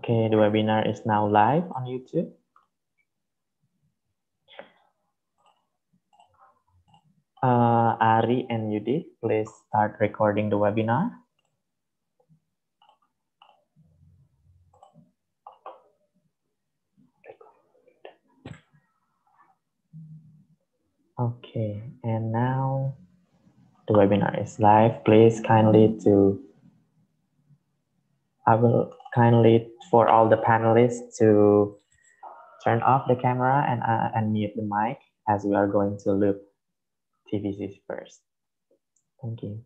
Okay, the webinar is now live on YouTube. Uh, Ari and Yudi, please start recording the webinar. Okay, and now the webinar is live. Please kindly to, I will kindly for all the panelists to turn off the camera and, uh, and mute the mic as we are going to loop TVCs first. Thank you.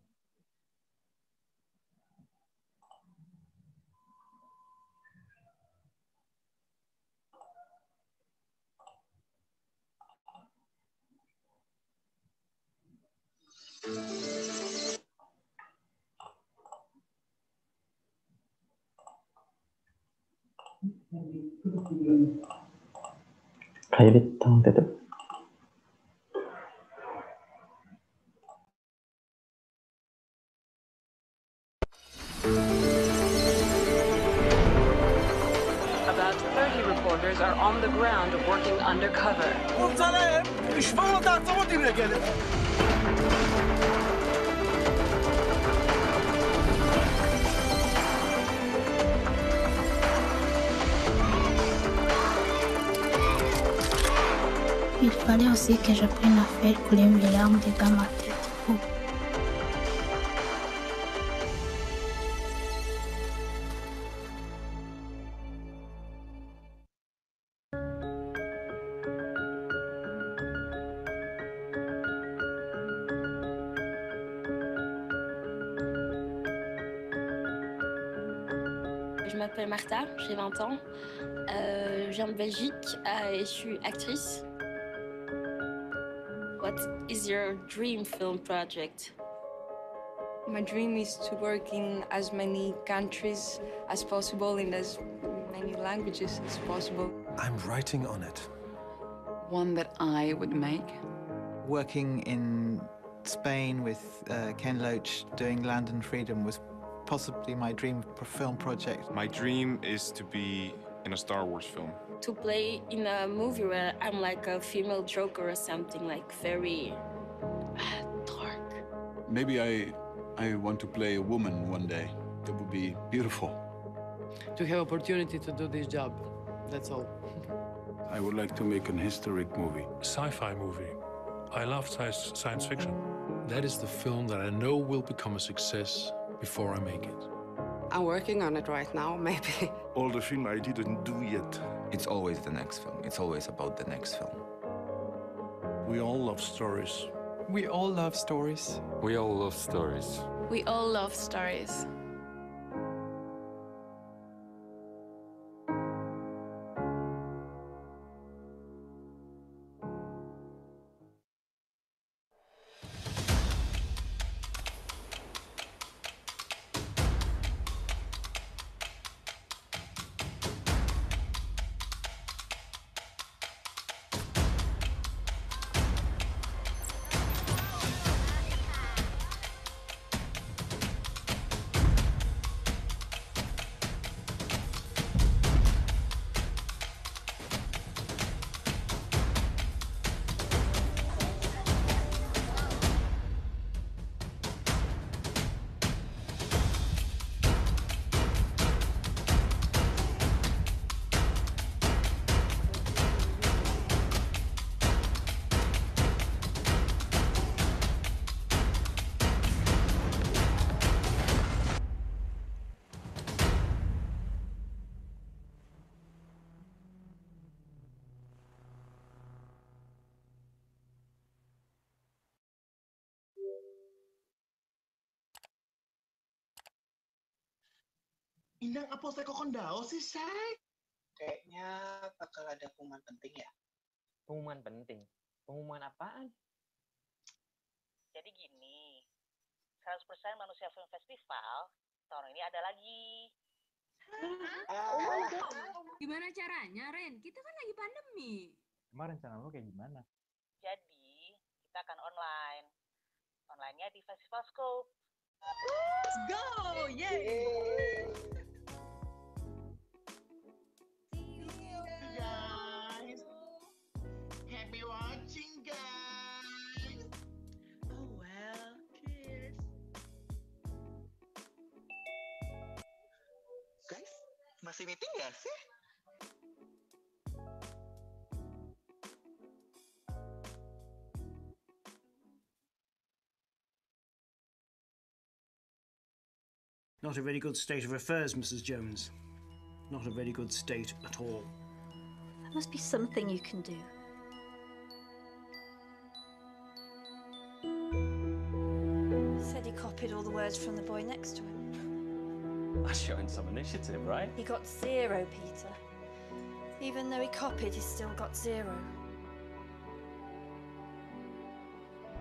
Kredit tolong. About 30 reporters are on the ground working undercover. Il fallait aussi que j'apprenne à faire couler mes larmes dans ma tête. Je m'appelle Martha, j'ai 20 ans. Euh, je viens de Belgique euh, et je suis actrice. What is your dream film project? My dream is to work in as many countries as possible, in as many languages as possible. I'm writing on it. One that I would make. Working in Spain with uh, Ken Loach doing Land and Freedom was possibly my dream film project. My dream is to be in a Star Wars film. To play in a movie where I'm like a female Joker or something like very dark. Maybe I, I want to play a woman one day. That would be beautiful. to have opportunity to do this job. That's all. I would like to make an historic movie. sci-fi movie. I love science, science fiction. That is the film that I know will become a success before I make it. I'm working on it right now, maybe. All the film I didn't do yet. It's always the next film. It's always about the next film. We all love stories. We all love stories. We all love stories. We all love stories. Inang apa saya kok kondao sih, Say? Kayaknya bakal ada pengumuman penting ya. Pengumuman penting? Pengumuman apaan? Jadi gini, 100% Manusia Film Festival tahun ini ada lagi. Gimana caranya, Ren? Kita kan lagi pandemi. Emang rencana lo kayak gimana? Jadi, kita akan online. Online-nya di Festival Scope. Let's go! Yay! Masih meeting gak sih? Not a very good state of affairs, Mrs. Jones. Not a very good state at all. There must be something you can do. Said he copied all the words from the boy next to him. That's showing some initiative, right? He got zero, Peter. Even though he copied, he still got zero.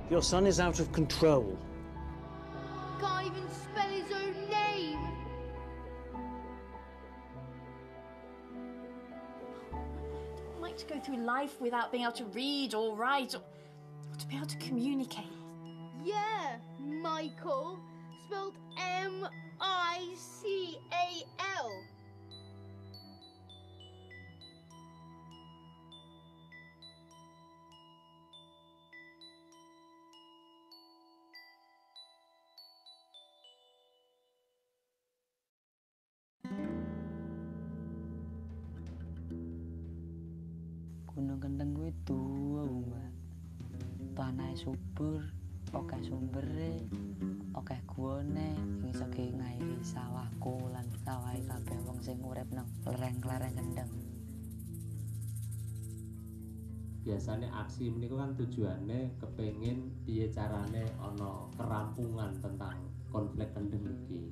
Your son is out of control. Can't even spell his own name. I'd like to go through life without being able to read or write or, or to be able to communicate. Yeah, Michael. Spelled M I C A L. Gunung Kendeng kuwi tuwa, Mbak. Tanahe subur, akeh sumbere, akeh guwane, sing iso ge ngairi sawahku lan sawahe kabeh wong sing urip nang lereng-lereng Kendeng. biasanya aksi ini kan tujuannya kepengen piye carane ono kerampungan tentang konflik kendeng iki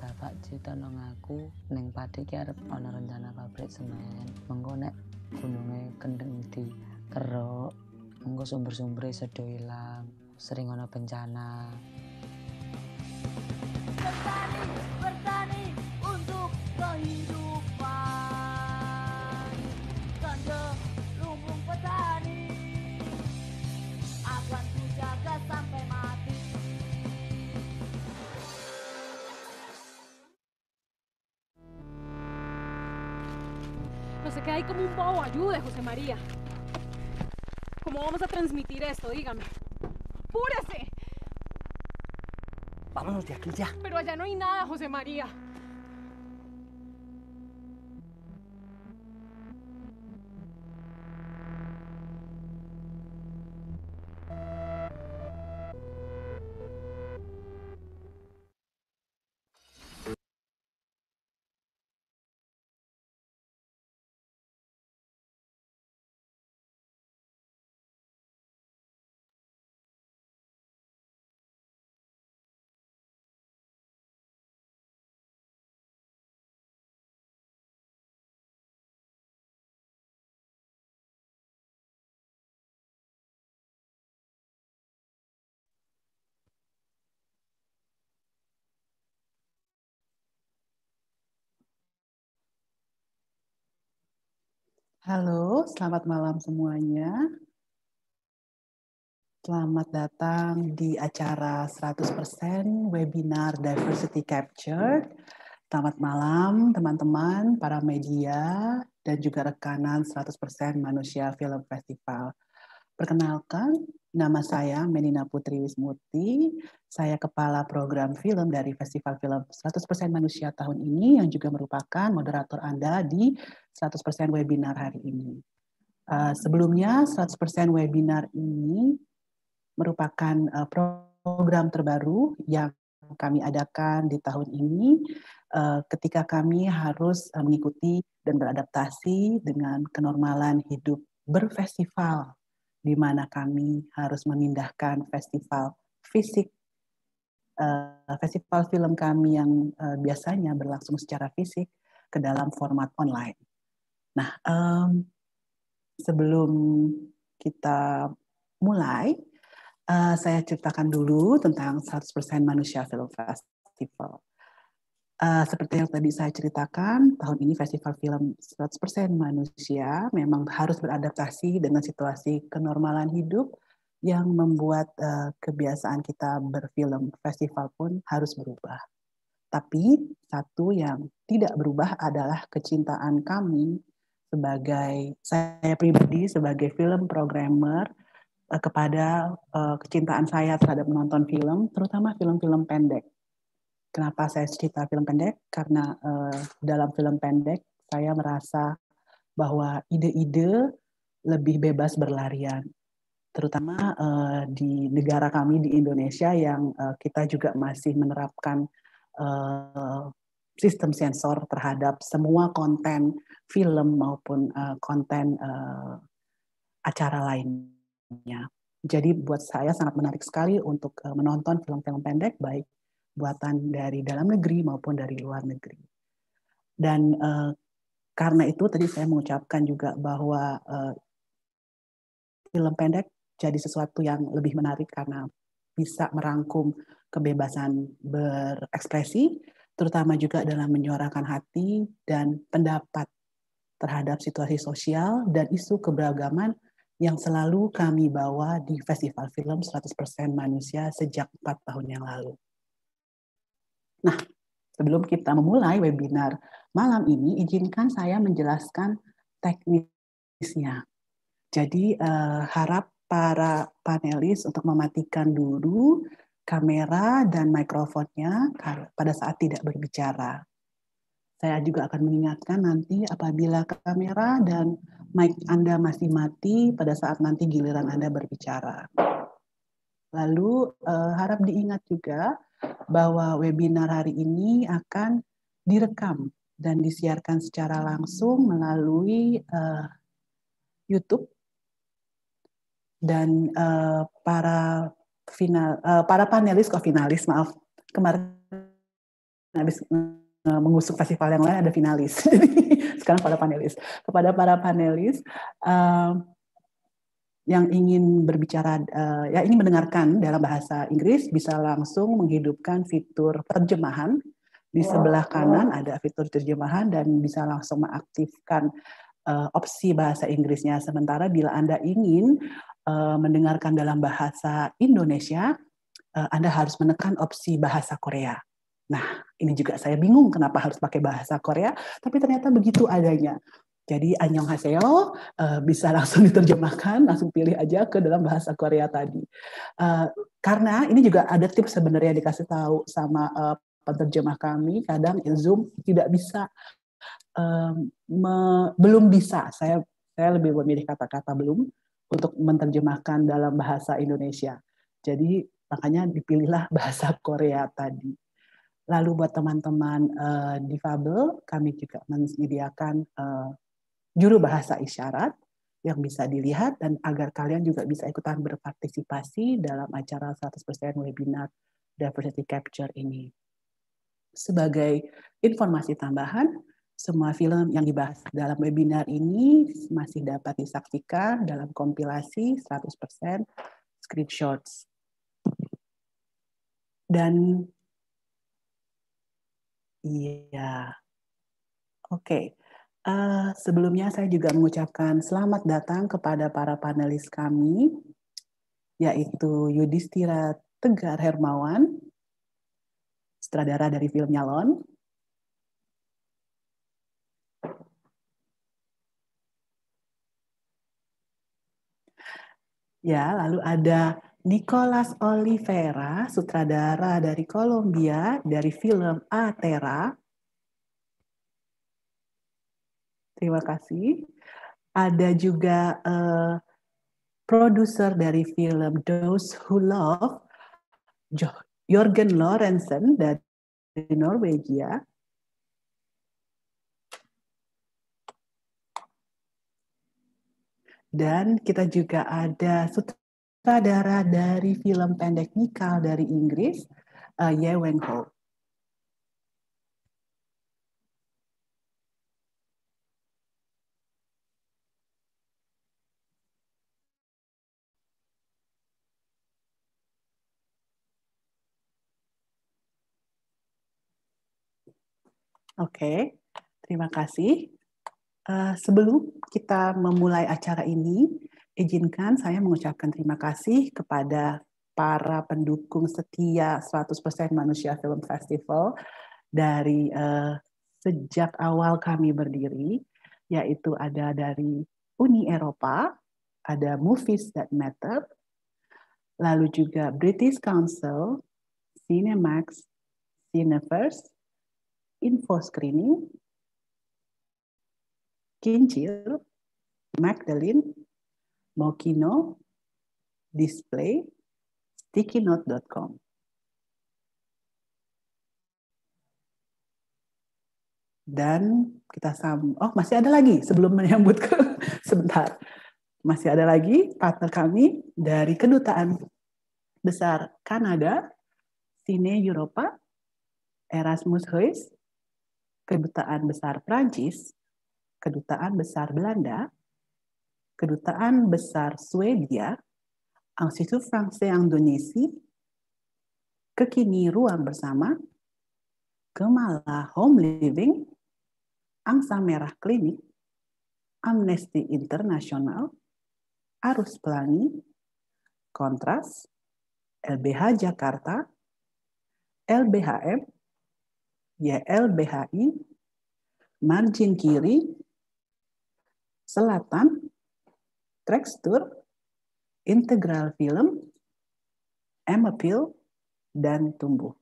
Bapak cerita nang aku ning pati ki arep ana rencana pabrik semen. Mengko nek gununge kendeng di keruk, mengko sumber-sumbere sedo ilang, sering ana bencana. No sé qué hay como un bobo. Ayude, José María. ¿Cómo vamos a transmitir esto? Dígame. ¡Púrese! Vámonos de aquí ya. Pero allá no hay nada, José María. Halo, selamat malam semuanya. Selamat datang di acara 100% webinar Diversity Captured. Selamat malam teman-teman, para media, dan juga rekanan 100% Manusia Film Festival. Perkenalkan, nama saya Menina Putri Wismuti. Saya kepala program film dari Festival Film 100% Manusia tahun ini yang juga merupakan moderator Anda di 100% webinar hari ini. Uh, sebelumnya 100% webinar ini merupakan uh, program terbaru yang kami adakan di tahun ini uh, ketika kami harus mengikuti dan beradaptasi dengan kenormalan hidup berfestival di mana kami harus memindahkan festival fisik uh, festival film kami yang uh, biasanya berlangsung secara fisik ke dalam format online. Nah, um, sebelum kita mulai, uh, saya ceritakan dulu tentang 100% Manusia Film Festival. Uh, seperti yang tadi saya ceritakan, tahun ini Festival Film 100% Manusia memang harus beradaptasi dengan situasi kenormalan hidup yang membuat uh, kebiasaan kita berfilm festival pun harus berubah. Tapi satu yang tidak berubah adalah kecintaan kami sebagai saya pribadi sebagai film programmer uh, kepada uh, kecintaan saya terhadap menonton film, terutama film-film pendek. Kenapa saya cerita film pendek? Karena uh, dalam film pendek saya merasa bahwa ide-ide lebih bebas berlarian, terutama uh, di negara kami di Indonesia yang uh, kita juga masih menerapkan uh, sistem sensor terhadap semua konten film maupun uh, konten uh, acara lainnya. Jadi buat saya sangat menarik sekali untuk menonton film-film pendek baik buatan dari dalam negeri maupun dari luar negeri. Dan uh, karena itu tadi saya mengucapkan juga bahwa uh, film pendek jadi sesuatu yang lebih menarik karena bisa merangkum kebebasan berekspresi, terutama juga dalam menyuarakan hati dan pendapat terhadap situasi sosial dan isu keberagaman yang selalu kami bawa di Festival Film 100% Manusia sejak 4 tahun yang lalu. Nah, sebelum kita memulai webinar malam ini, izinkan saya menjelaskan teknisnya. Jadi uh, harap para panelis untuk mematikan dulu kamera dan mikrofonnya pada saat tidak berbicara. Saya juga akan mengingatkan nanti apabila kamera dan mic Anda masih mati pada saat nanti giliran Anda berbicara. Lalu uh, harap diingat juga bahwa webinar hari ini akan direkam dan disiarkan secara langsung melalui uh, YouTube. Dan uh, para final uh, para panelis kok finalis maaf. Kemarin habis mengusung festival yang lain ada finalis. Sekarang para panelis. Kepada para panelis uh, yang ingin berbicara, uh, ya ini mendengarkan dalam bahasa Inggris bisa langsung menghidupkan fitur terjemahan di sebelah kanan ada fitur terjemahan dan bisa langsung mengaktifkan uh, opsi bahasa Inggrisnya. Sementara bila Anda ingin uh, mendengarkan dalam bahasa Indonesia, uh, Anda harus menekan opsi bahasa Korea. Nah, ini juga saya bingung kenapa harus pakai bahasa Korea, tapi ternyata begitu adanya. Jadi annyeonghaseyo uh, bisa langsung diterjemahkan, langsung pilih aja ke dalam bahasa Korea tadi. Uh, karena ini juga ada tips sebenarnya dikasih tahu sama uh, penerjemah kami, kadang Zoom tidak bisa, me, belum bisa. Saya saya lebih memilih kata-kata belum untuk menerjemahkan dalam bahasa Indonesia. Jadi makanya dipilihlah bahasa Korea tadi. Lalu buat teman-teman uh, difabel, kami juga menyediakan uh, juru bahasa isyarat yang bisa dilihat dan agar kalian juga bisa ikutan berpartisipasi dalam acara 100% webinar diversity capture ini. Sebagai informasi tambahan, semua film yang dibahas dalam webinar ini masih dapat disaksikan dalam kompilasi 100% screenshots. Dan iya, oke. Okay. Uh, sebelumnya saya juga mengucapkan selamat datang kepada para panelis kami, yaitu Yudhistira Tegar Hermawan, sutradara dari film Nyalon, Ya, lalu ada Nicholas Oliveira, sutradara dari Kolombia dari film Atera. Terima kasih. Ada juga uh, produser dari film Those Who Love, Jorgen Lorenzen dari Norwegia. Dan kita juga ada sutradara dari film pendek Nikal dari Inggris, uh, Ye Weng Ho. Oke, terima kasih. Uh, sebelum kita memulai acara ini, izinkan saya mengucapkan terima kasih kepada para pendukung setia 100% Manusia Film Festival dari uh, sejak awal kami berdiri, yaitu ada dari Uni Eropa, ada Movies That Matter, lalu juga British Council, Cinemax, Cineverse, Info Screening, Kincir, Magdalene, Mokino, Display, stickynote.com. Dan kita sam oh masih ada lagi sebelum menyambut ke sebentar. Masih ada lagi partner kami dari kedutaan besar Kanada, Cine Europa, Erasmus Huis, kedutaan besar Prancis, kedutaan besar Belanda, kedutaan besar Swedia, Institut Français Indonesia, Kekini Ruang Bersama, Kemala Home Living, Angsa Merah Klinik, Amnesty Internasional, Arus Pelangi, Kontras, LBH Jakarta, LBHM, YLBHI, Margin Kiri, Selatan, Tekstur, Integral Film, M-Appeal, dan Tumbuh.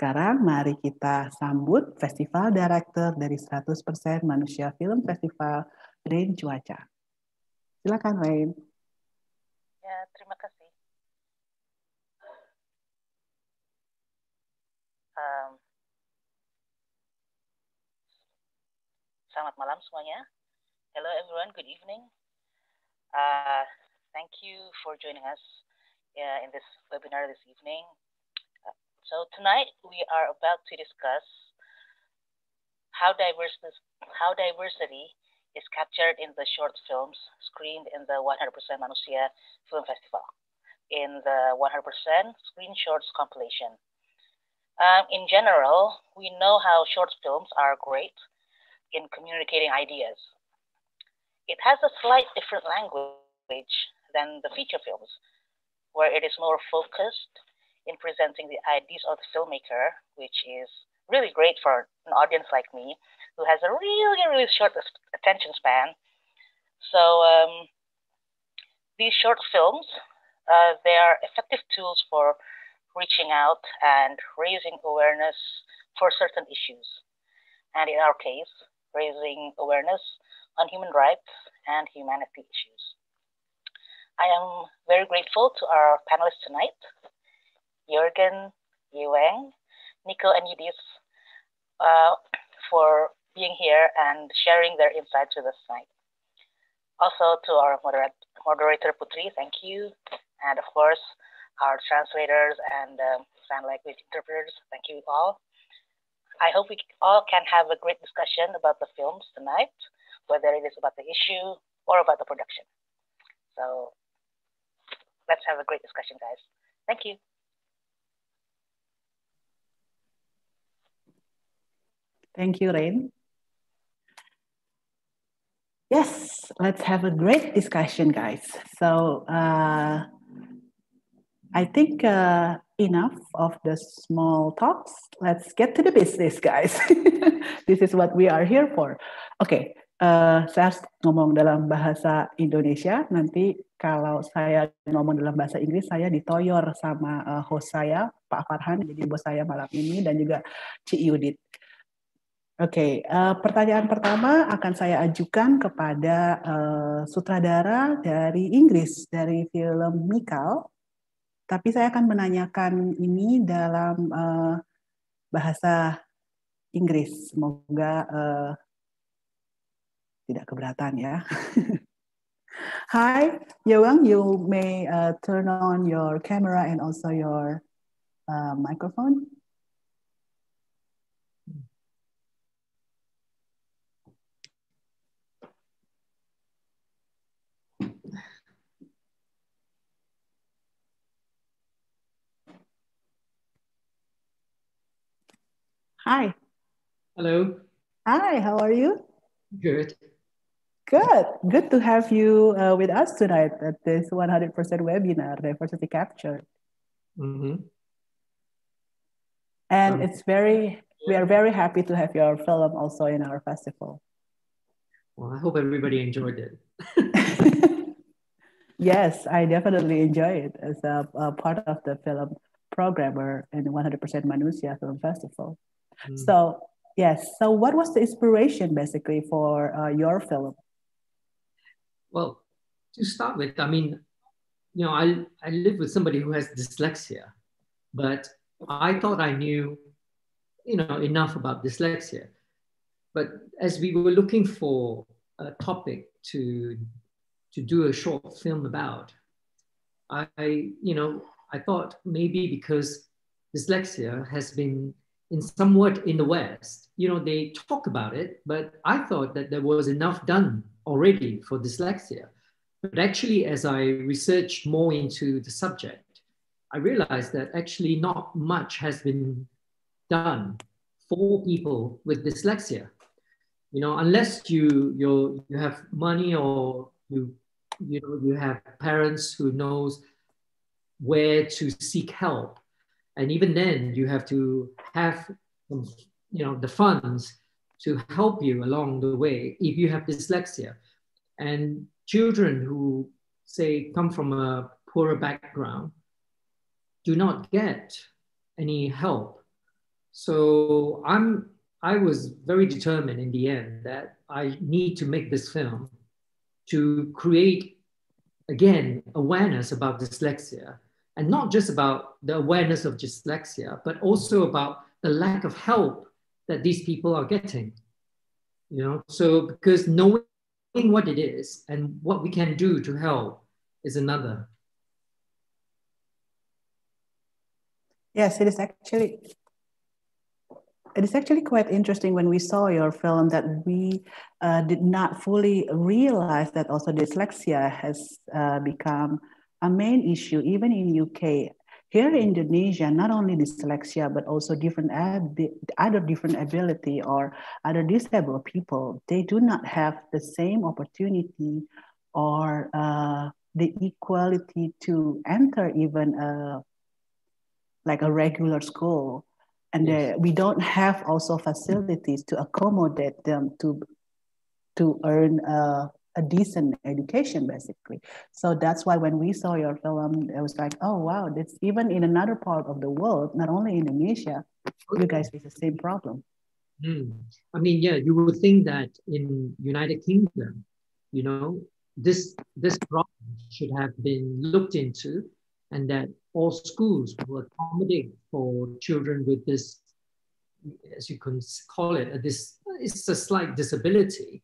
Sekarang mari kita sambut Festival Director dari 100% Manusia Film Festival, Rain Cuaca. Silakan Rain. Ya, terima kasih. Um, selamat malam semuanya. Hello everyone, good evening. Uh, thank you for joining us uh, in this webinar this evening. So tonight we are about to discuss how how diversity is captured in the short films screened in the 100% Manusia Film Festival in the 100% Screen Shorts compilation. Um, in general, we know how short films are great in communicating ideas. It has a slight different language than the feature films, where it is more focused in presenting the ideas of the filmmaker, which is really great for an audience like me who has a really, really short attention span. So um, these short films, uh, they are effective tools for reaching out and raising awareness for certain issues. And in our case, raising awareness on human rights and humanity issues. I am very grateful to our panelists tonight Jürgen, Yuang, Nico, and Yudis uh, for being here and sharing their insights with us tonight. Also to our moder moderator Putri, thank you. And of course, our translators and um, sign language interpreters, thank you all. I hope we all can have a great discussion about the films tonight, whether it is about the issue or about the production. So let's have a great discussion, guys. Thank you. Thank you, Rain. Yes, let's have a great discussion, guys. So uh, I think uh, enough of the small talks. Let's get to the business, guys. this is what we are here for. Oke, okay, uh, saya ngomong dalam bahasa Indonesia. Nanti kalau saya ngomong dalam bahasa Inggris, saya ditoyor sama uh, host saya, Pak Farhan, jadi bos saya malam ini, dan juga Ci Yudit. Oke, okay, uh, pertanyaan pertama akan saya ajukan kepada uh, sutradara dari Inggris dari film Mikal. Tapi saya akan menanyakan ini dalam uh, bahasa Inggris. Semoga uh, tidak keberatan ya. Hi, Yewang, you may uh, turn on your camera and also your uh, microphone. Hi. Hello. Hi, how are you? Good. Good. Good to have you uh, with us tonight at this 100% webinar, Diversity Capture. Mm-hmm. And um, it's very, we are very happy to have your film also in our festival. Well, I hope everybody enjoyed it. Yes, I definitely enjoy it as a, a part of the film programmer in 100% Manusia Film Festival. Mm. So, yes, so what was the inspiration basically for uh, your film? Well, to start with, I mean, you know, I, I live with somebody who has dyslexia, but I thought I knew, you know, enough about dyslexia. But as we were looking for a topic to to do a short film about, I, you know, I thought maybe because dyslexia has been in somewhat in the West, you know, they talk about it, but I thought that there was enough done already for dyslexia. But actually, as I researched more into the subject, I realized that actually not much has been done for people with dyslexia. You know, unless you you you have money or you you know you have parents who knows where to seek help, and even then you have to have um, you know the funds to help you along the way if you have dyslexia. And children who say come from a poorer background do not get any help. So I'm I was very determined in the end that I need to make this film to create again awareness about dyslexia and not just about the awareness of dyslexia but also about the lack of help that these people are getting you know so because knowing what it is and what we can do to help is another. Yes, it is actually it is actually quite interesting when we saw your film that we uh, did not fully realize that also dyslexia has uh, become a main issue even in UK here in Indonesia, not only dyslexia, but also different other different ability or other disabled people, they do not have the same opportunity or uh, the equality to enter even a, like a regular school. And yes. we don't have also facilities to accommodate them to, to earn a a decent education basically. So that's why when we saw your film it was like oh wow it's even in another part of the world not only indonesia you guys face the same problem. Mm. i mean yeah you would think that in united kingdom you know this this problem should have been looked into and that all schools will accommodate for children with this as you can call it this it's a slight disability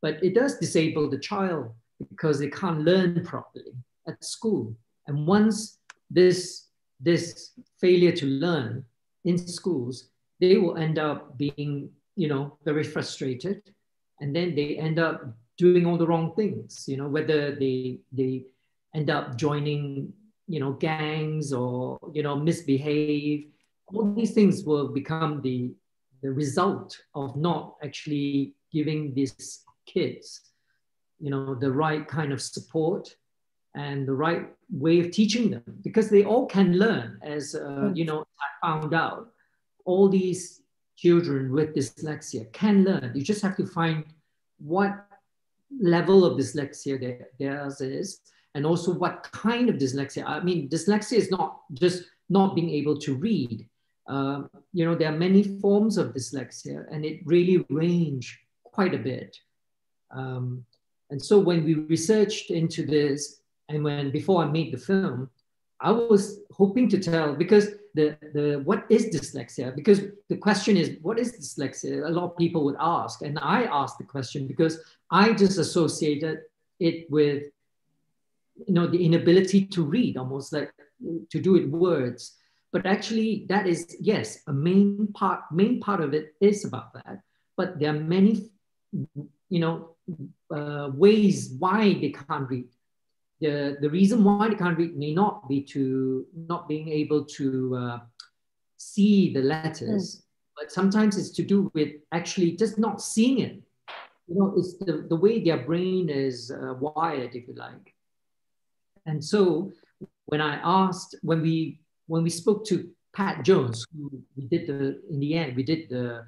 but it does disable the child because they can't learn properly at school. And once this, this failure to learn in schools, they will end up being, you know, very frustrated. And then they end up doing all the wrong things, you know, whether they, they end up joining, you know, gangs or, you know, misbehave. All these things will become the, the result of not actually giving this kids, you know, the right kind of support and the right way of teaching them because they all can learn as uh, mm. you know i found out. All these children with dyslexia can learn. You just have to find what level of dyslexia there, theirs is and also what kind of dyslexia. I mean dyslexia is not just not being able to read. Uh, you know there are many forms of dyslexia and it really range quite a bit um, and so when we researched into this, and when before I made the film, I was hoping to tell because the the what is dyslexia? Because the question is what is dyslexia? A lot of people would ask, and I asked the question because I just associated it with you know the inability to read, almost like to do it words. But actually, that is yes, a main part. Main part of it is about that. But there are many you know, uh, ways why they can't read. The, the reason why they can't read may not be to not being able to uh, see the letters, mm. but sometimes it's to do with actually just not seeing it. You know, it's the, the way their brain is uh, wired, if you like. And so when I asked, when we when we spoke to Pat Jones, who we did the in the end we did the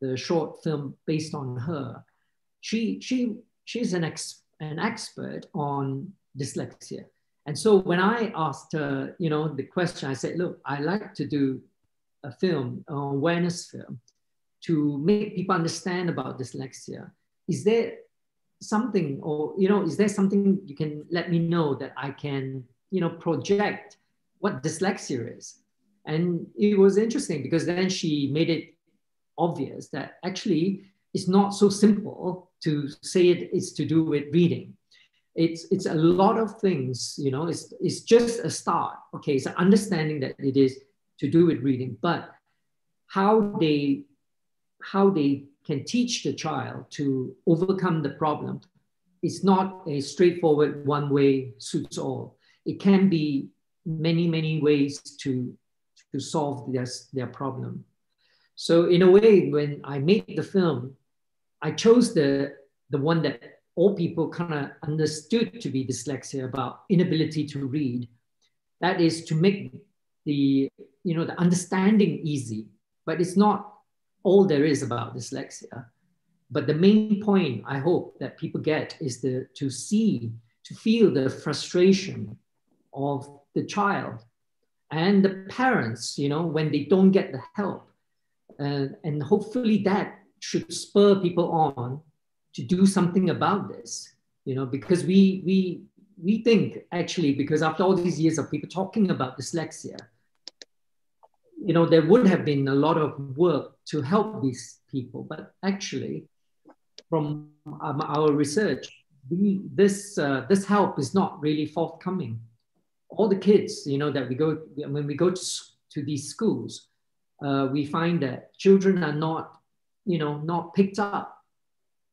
the short film based on her she she she's an ex, an expert on dyslexia. And so when I asked her, you know, the question, I said, look, I like to do a film, an awareness film, to make people understand about dyslexia. Is there something, or you know, is there something you can let me know that I can, you know, project what dyslexia is? And it was interesting because then she made it obvious that actually it's not so simple to say it is to do with reading. It's, it's a lot of things, you know, it's, it's just a start. Okay, it's an understanding that it is to do with reading, but how they, how they can teach the child to overcome the problem is not a straightforward one way suits all. It can be many, many ways to to solve their, their problem. So in a way, when I made the film, I chose the, the one that all people kind of understood to be dyslexia about inability to read. That is to make the, you know, the understanding easy, but it's not all there is about dyslexia. But the main point I hope that people get is the, to see, to feel the frustration of the child and the parents, you know, when they don't get the help. Uh, and hopefully that should spur people on to do something about this, you know, because we, we, we think actually, because after all these years of people talking about dyslexia, you know, there would have been a lot of work to help these people, but actually, from um, our research, we, this, uh, this help is not really forthcoming. All the kids, you know, that we go, when we go to, to these schools, uh, we find that children are not, you know, not picked up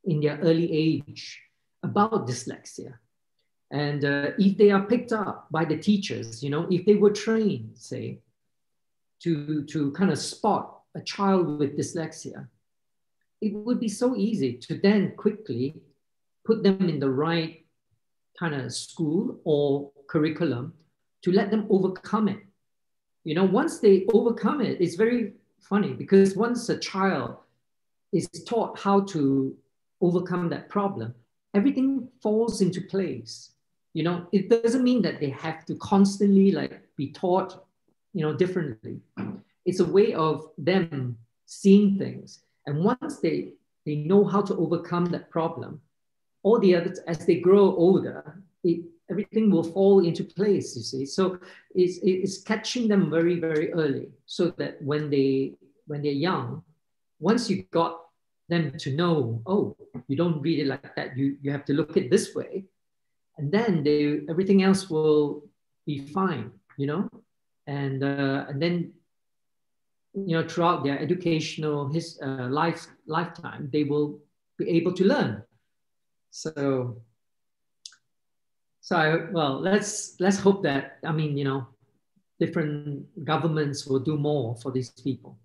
in their early age about dyslexia. And uh, if they are picked up by the teachers, you know, if they were trained, say, to, to kind of spot a child with dyslexia, it would be so easy to then quickly put them in the right kind of school or curriculum to let them overcome it. You know, once they overcome it, it's very funny because once a child is taught how to overcome that problem, everything falls into place. You know, it doesn't mean that they have to constantly like be taught, you know, differently. It's a way of them seeing things. And once they they know how to overcome that problem, all the others, as they grow older, it, everything will fall into place, you see. So it's, it's catching them very, very early so that when, they, when they're young, once you got them to know, oh, you don't read it like that, you, you have to look at this way, and then they, everything else will be fine, you know? And, uh, and then you know, throughout their educational his uh, life lifetime, they will be able to learn. So so I, well, let's let's hope that I mean, you know, different governments will do more for these people.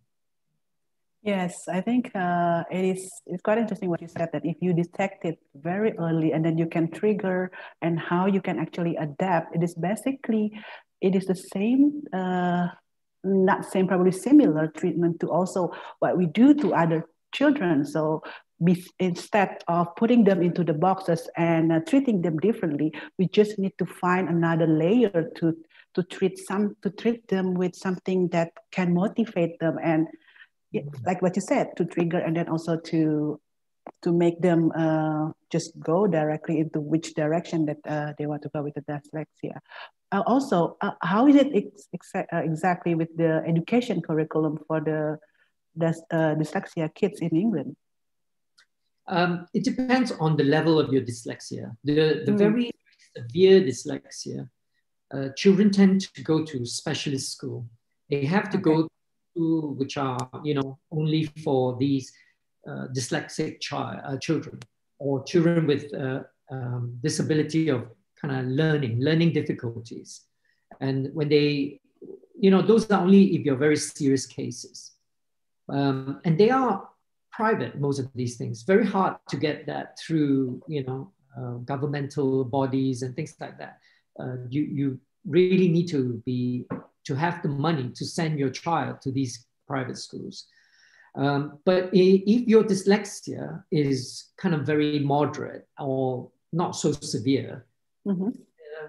Yes, I think uh, it is. It's quite interesting what you said that if you detect it very early and then you can trigger and how you can actually adapt. It is basically, it is the same. Uh, not same, probably similar treatment to also what we do to other children. So be, instead of putting them into the boxes and uh, treating them differently, we just need to find another layer to to treat some to treat them with something that can motivate them and like what you said to trigger and then also to to make them uh, just go directly into which direction that uh, they want to go with the dyslexia. Uh, also, uh, how is it ex ex uh, exactly with the education curriculum for the, uh, dyslexia kids in England? Um, it depends on the level of your dyslexia. The, the mm. very severe dyslexia, uh, children tend to go to specialist school. They have to okay. go which are, you know, only for these uh, dyslexic uh, children or children with uh, um, disability of kind of learning, learning difficulties. And when they, you know, those are only if you're very serious cases. Um, and they are private, most of these things. Very hard to get that through, you know, uh, governmental bodies and things like that. Uh, you, you really need to be, to have the money to send your child to these private schools. Um, but if your dyslexia is kind of very moderate or not so severe, mm-hmm.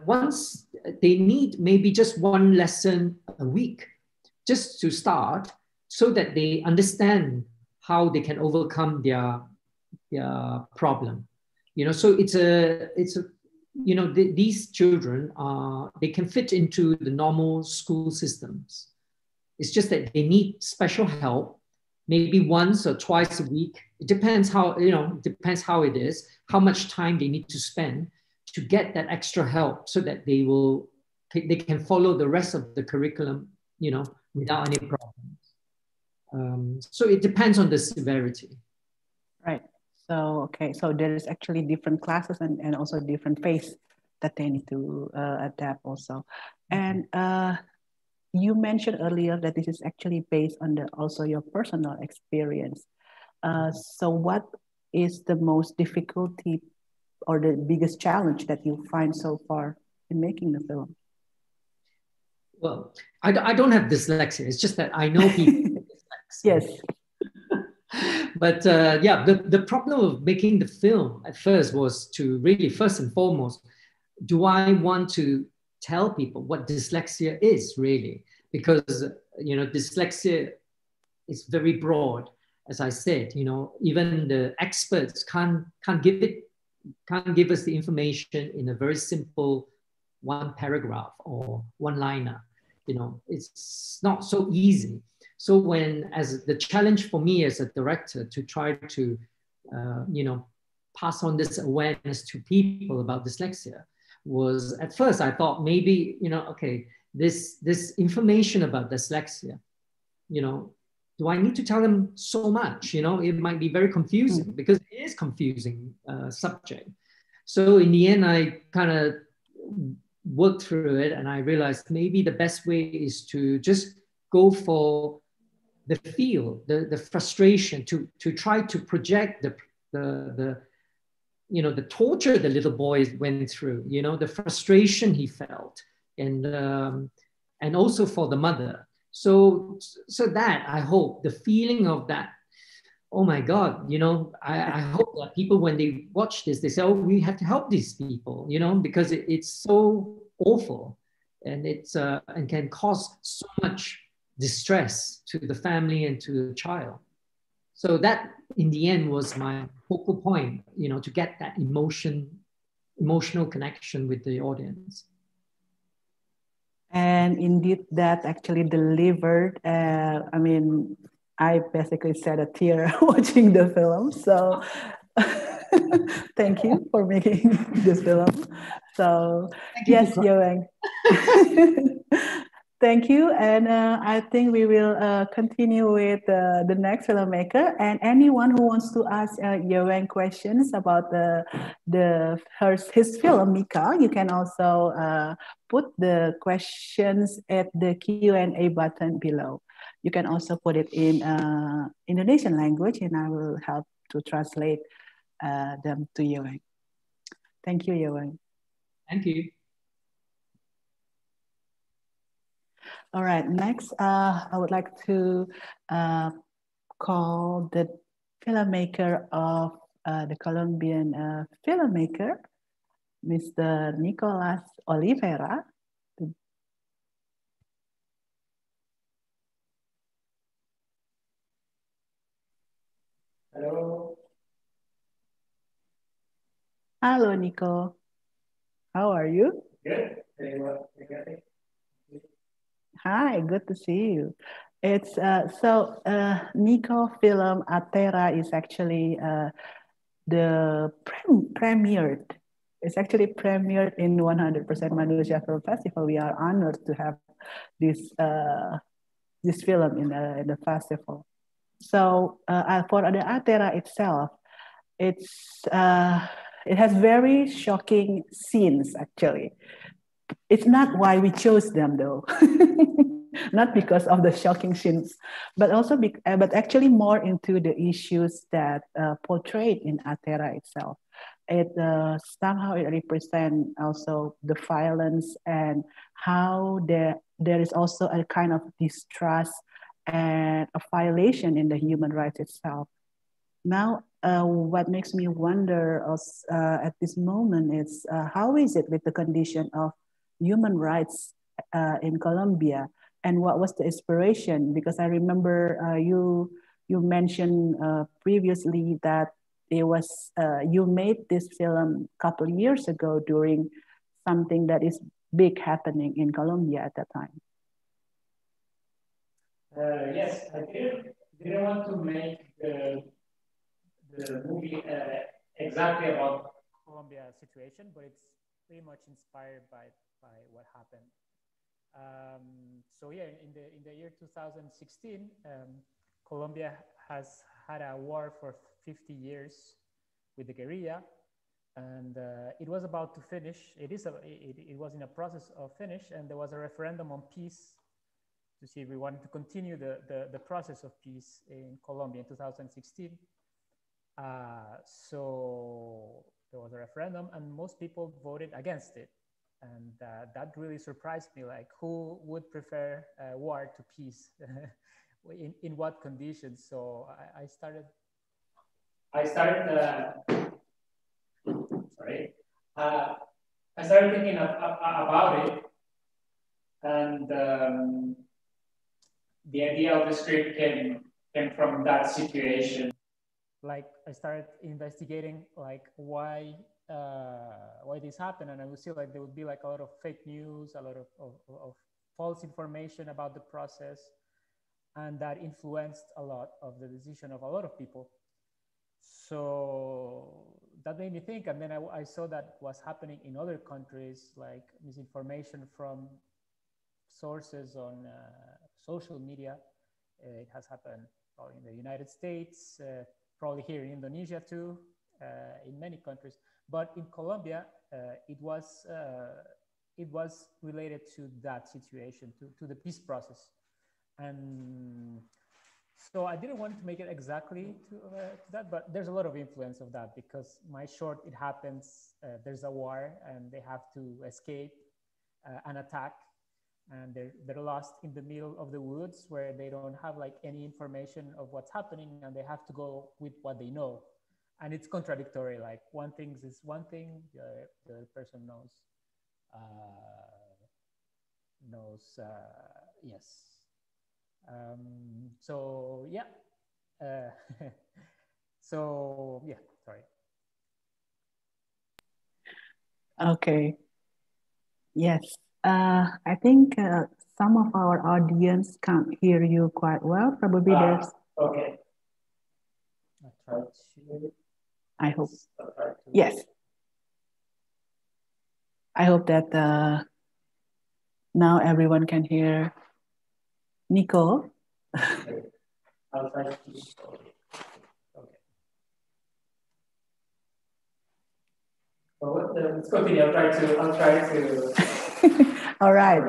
once they need maybe just one lesson a week just to start so that they understand how they can overcome their, their problem. You know, so it's a, it's a, you know, the, these children are, they can fit into the normal school systems. It's just that they need special help, maybe once or twice a week. It depends how, you know, It depends how it is, how much time they need to spend to get that extra help so that they will, they can follow the rest of the curriculum, you know, without any problems. Um, so it depends on the severity. Right. So, okay, so there is actually different classes and, and also different phase that they need to uh, adapt also. And uh, you mentioned earlier that this is actually based on the also your personal experience. Uh, so what is the most difficulty or the biggest challenge that you find so far in making the film? Well, I, I don't have dyslexia. It's just that I know people. yes. but uh, yeah, the, the problem of making the film at first was to really, first and foremost, do I want to tell people what dyslexia is really? Because, you know, dyslexia is very broad. As I said, you know, even the experts can't, can't give it, can't give us the information in a very simple one paragraph or one liner. You know, it's not so easy. So when, as the challenge for me as a director to try to, uh, you know, pass on this awareness to people about dyslexia was at first I thought maybe, you know, okay, this, this information about dyslexia, you know, do I need to tell them so much? You know, it might be very confusing mm. because it is confusing uh, subject. So in the end, I kind of worked through it and I realized maybe the best way is to just go for the feel, the, the frustration, to, to try to project the, the, the, you know, the torture the little boy went through, you know, the frustration he felt, and, um, and also for the mother. So, so that I hope the feeling of that, oh my God, you know, I, I hope that people, when they watch this, they say, oh, we have to help these people, you know, because it, it's so awful and it's, uh, and can cause so much distress to the family and to the child. So that in the end was my focal point, you know, to get that emotion, emotional connection with the audience. And indeed, that actually delivered. Uh, I mean, I basically shed a tear watching the film. So thank you for making this film. So yes, Yoang. Thank you. And uh, I think we will uh, continue with uh, the next filmmaker. And anyone who wants to ask uh, Yoang questions about the, the her, his film, Mika, you can also uh, put the questions at the Q&A button below. You can also put it in uh, Indonesian language and I will help to translate uh, them to Yoang. Thank you, Yoang. Thank you. All right, next, uh, I would like to uh, call the filmmaker of uh, the Colombian uh, filmmaker, Mr. Nicolas Oliveira. Hello. Hello, Nico. How are you? Good. Very well. Hi, good to see you. It's uh, so uh, Nico film Atera is actually uh, the pre- premiered. It's actually premiered in 100% Manusia Film Festival. We are honored to have this uh, this film in the, in the festival. So uh, for the Atera itself, it's uh, it has very shocking scenes actually it's not why we chose them though. Not because of the shocking scenes but also be, uh, but actually more into the issues that uh, portrayed in atera itself. It uh, somehow it represents also the violence and how there there is also a kind of distrust and a violation in the human rights itself. Now uh, what makes me wonder uh, at this moment is how is it with the condition of human rights uh, in Colombia, and what was the inspiration? Because I remember uh, you you mentioned uh, previously that it was you made this film a couple years ago during something that is big happening in Colombia at that time. yes, I did didn't want to make the, the movie uh, exactly about Colombia situation, but it's pretty much inspired by, what happened. Um, so yeah, in the in the year 2016, um, Colombia has had a war for 50 years with the guerrilla, and uh, it was about to finish. It is a, it, it was in a process of finish, and there was a referendum on peace to see if we wanted to continue the, the, the process of peace in Colombia in 2016. Uh, so there was a referendum and most people voted against it. And uh, that really surprised me, like who would prefer uh, war to peace? in, in what conditions? So I, I started, I started, uh, sorry, uh, I started thinking of, of, about it and um, the idea of the script came came from that situation. Like I started investigating like why uh, why this happened, and I would see like there would be like a lot of fake news, a lot of, of, of false information about the process, and that influenced a lot of the decision of a lot of people. So that made me think, and then I, I saw that was happening in other countries, like misinformation from sources on uh, social media. Uh, it has happened probably in the United States, uh, probably here in Indonesia too, uh, in many countries. But in Colombia, it was it was related to that situation, to, to the peace process. And so I didn't want to make it exactly to, uh, to, that, but there's a lot of influence of that because my short, it happens, uh, there's a war and they have to escape uh, an attack and they're, they're lost in the middle of the woods where they don't have like any information of what's happening and they have to go with what they know and it's contradictory like one thing is one thing the, the person knows uh, knows uh, yes um, so yeah uh, so yeah sorry okay yes uh, I think uh, some of our audience can't hear you quite well. Probably uh, there's. Okay. I hope. Yes. I hope that uh, now everyone can hear Nico. I'll try to. Okay. Well, let's continue. I'll try to. I'll try to. All right.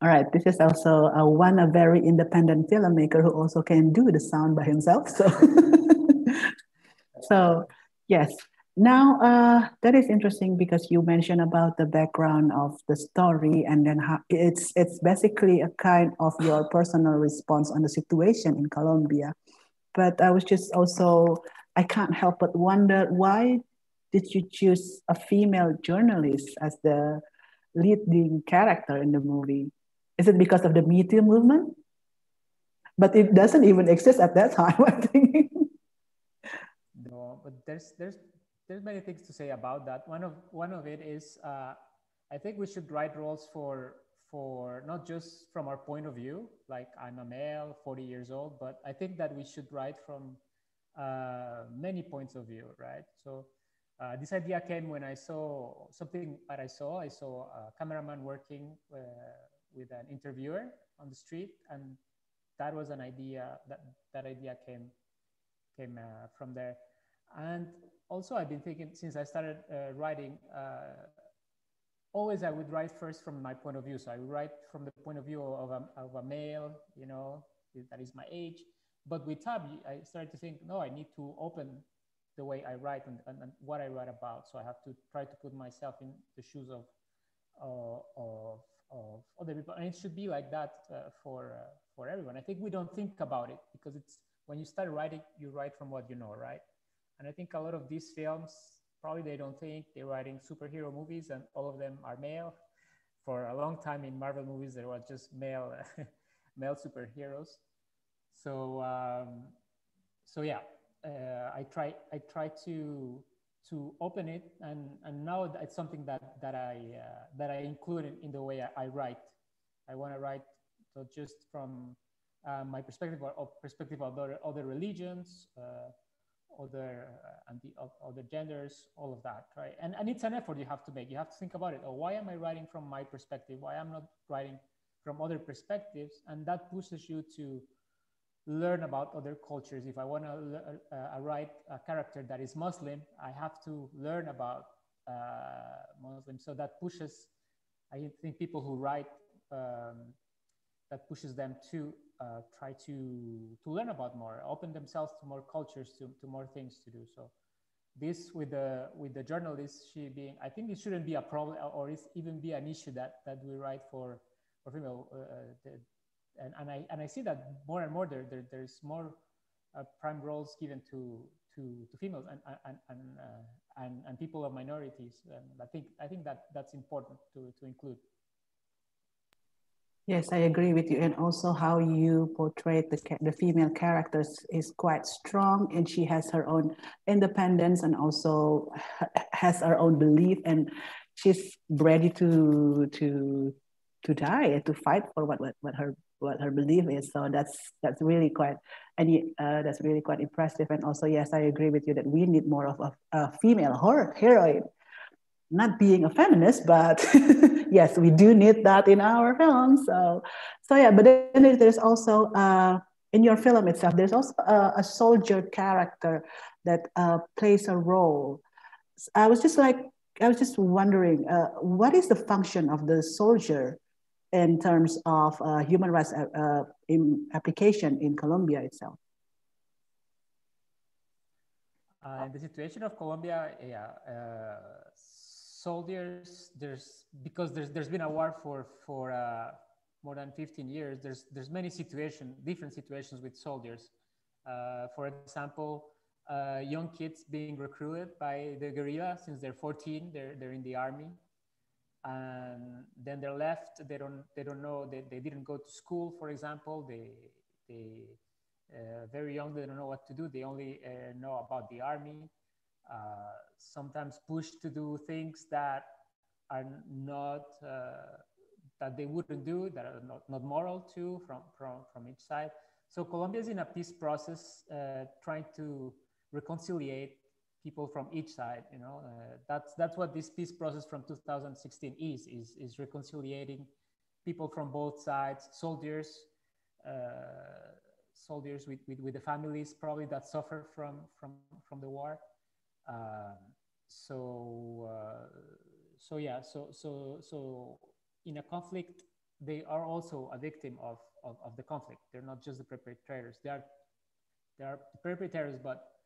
All right. This is also a one a very independent filmmaker who also can do the sound by himself. So, so yes. Now uh, that is interesting because you mentioned about the background of the story, and then how it's it's basically a kind of your personal response on the situation in Colombia. But I was just also I can't help but wonder why did you choose a female journalist as the leading character in the movie? Is it because of the Me Too movement? But it doesn't even exist at that time, I think. But there's there's there's many things to say about that. One of one of it is uh, I think we should write roles for for not just from our point of view, like I'm a male, 40 years old, but I think that we should write from uh, many points of view, right? So uh, this idea came when I saw something that I saw. I saw a cameraman working uh, with an interviewer on the street, and that was an idea that that idea came came uh, from there. And also, I've been thinking since I started uh, writing. Uh, always, I would write first from my point of view. So I would write from the point of view of a, of a male, you know, that is my age. But with Tab, I started to think, no, I need to open the way I write and, and, and, what I write about. So I have to try to put myself in the shoes of uh, of, of other people, and it should be like that uh, for uh, for everyone. I think we don't think about it because it's when you start writing, you write from what you know, right? And I think a lot of these films probably they don't think they're writing superhero movies, and all of them are male. For a long time in Marvel movies, there was just male male superheroes. So um, so yeah, uh, I try I try to to open it, and and now it's something that that I uh, that I include in the way I, I write. I want to write so just from uh, my perspective or, or, perspective of other other religions, uh, other uh, and the other genders, all of that, right? And and it's an effort you have to make. You have to think about it. Oh, why am I writing from my perspective? Why am I not writing from other perspectives? And that pushes you to learn about other cultures. If I want to uh, uh, write a character that is Muslim, I have to learn about uh, Muslims. So that pushes, I think, people who write, um, that pushes them to uh, try to to learn about more, open themselves to more cultures, to, to more things to do. So this with the with the journalist, she being, I think it shouldn't be a problem or it's even be an issue that that we write for for female uh, the, and, and I and I see that more and more there, there there's more uh, prime roles given to to, to females and and and, uh, and and people of minorities. And I think I think that that's important to to include. Yes, I agree with you, and also how you portray the the female characters is quite strong, and she has her own independence and also has her own belief, and she's ready to to to die to fight for what what, what her what her belief is. So that's that's really quite and uh, that's really quite impressive. And also, yes, I agree with you that we need more of a, a female horror heroine. Not being a feminist, but yes, we do need that in our films. So, so yeah. But then there's also uh, in your film itself, there's also a, a soldier character that uh, plays a role. I was just like, I was just wondering, uh, what is the function of the soldier in terms of uh, human rights uh, uh, in application in Colombia itself? In the situation of Colombia, yeah, soldiers. There's because there's there's been a war for for uh, more than 15 years. There's there's many situations, different situations with soldiers. for example, young kids being recruited by the guerrilla since they're 14. They're they're in the army and then they're left they don't they don't know they, they didn't go to school for example they they uh, very young they don't know what to do they only uh, know about the army uh, sometimes pushed to do things that are not uh, that they wouldn't do that are not, not moral too from, from from each side so colombia is in a peace process uh, trying to reconciliate people from each side. You know, uh, that's that's what this peace process from 2016 is is is reconciliating people from both sides, soldiers, uh, soldiers with, with, with the families probably that suffer from from from the war. Um, so uh, so yeah, so so so in a conflict, they are also a victim of, of, of the conflict. They're not just the perpetrators. They are they are perpetrators, but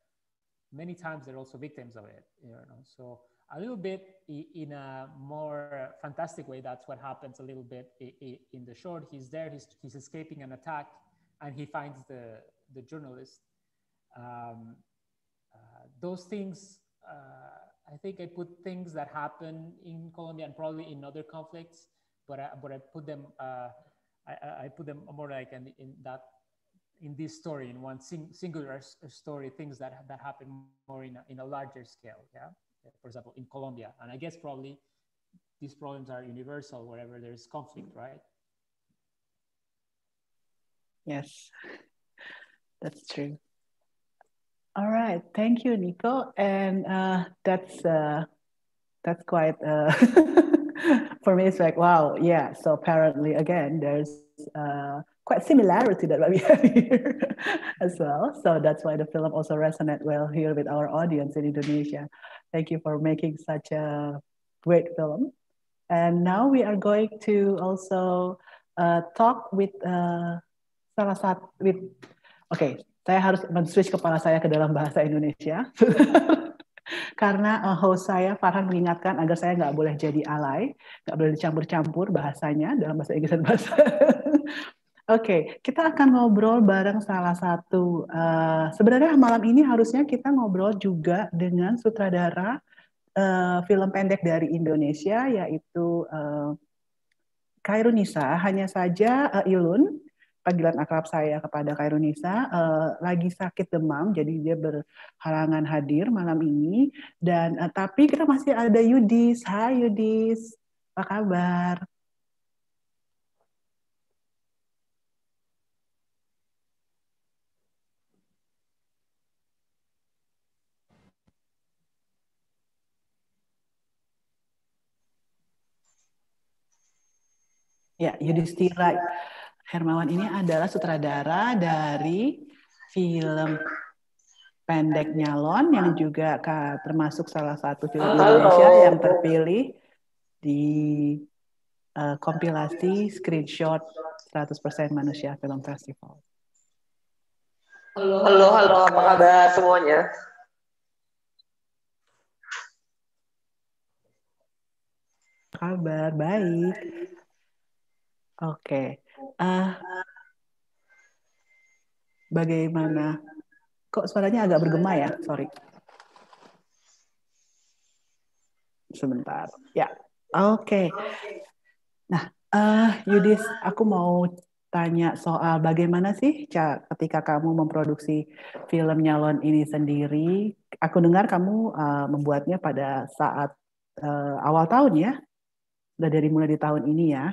many times they're also victims of it you know so a little bit in a more fantastic way that's what happens a little bit in the short he's there he's, he's escaping an attack and he finds the the journalist um, those things uh, i think i put things that happen in colombia and probably in other conflicts but i but i put them uh, I, I put them more like in, in that in this story, in one sing, singular story, things that, that happen more in a, in a larger scale. Yeah. For example, in Colombia. And I guess probably these problems are universal wherever there's conflict, right? Yes, that's true. All right, thank you, Nico. And uh, that's uh, that's quite uh, for me. It's like wow, yeah. So apparently, again, there's uh, quite similarity that we have here as well. So that's why the film also resonate well here with our audience in Indonesia. Thank you for making such a great film. And now we are going to also uh, talk with uh, salah satu with okay, saya harus men-switch kepala saya ke dalam bahasa Indonesia. Karena uh, host saya Farhan mengingatkan agar saya nggak boleh jadi alay, nggak boleh dicampur-campur bahasanya dalam bahasa Inggris dan bahasa Oke, kita akan ngobrol bareng salah satu. Uh, sebenarnya malam ini harusnya kita ngobrol juga dengan sutradara uh, film pendek dari Indonesia, yaitu uh, Kairunisa. Hanya saja uh, Ilun, panggilan akrab saya kepada Kairunisa, uh, lagi sakit demam, jadi dia berhalangan hadir malam ini. Dan uh, tapi kita masih ada Yudis. Hai Yudis, apa kabar? Ya, Yudhistira Hermawan ini adalah sutradara dari film pendek Nyalon yang juga termasuk salah satu film Indonesia yang terpilih di uh, kompilasi screenshot 100% Manusia Film Festival. Halo, halo, halo, apa kabar semuanya? Kabar baik. Oke. Uh, bagaimana? Kok suaranya agak bergema ya? Sorry. Sebentar. Ya. Oke. Nah, uh, Yudis, aku mau tanya soal bagaimana sih ketika kamu memproduksi film Nyalon ini sendiri. Aku dengar kamu uh, membuatnya pada saat uh, awal tahun ya, udah dari mulai di tahun ini ya.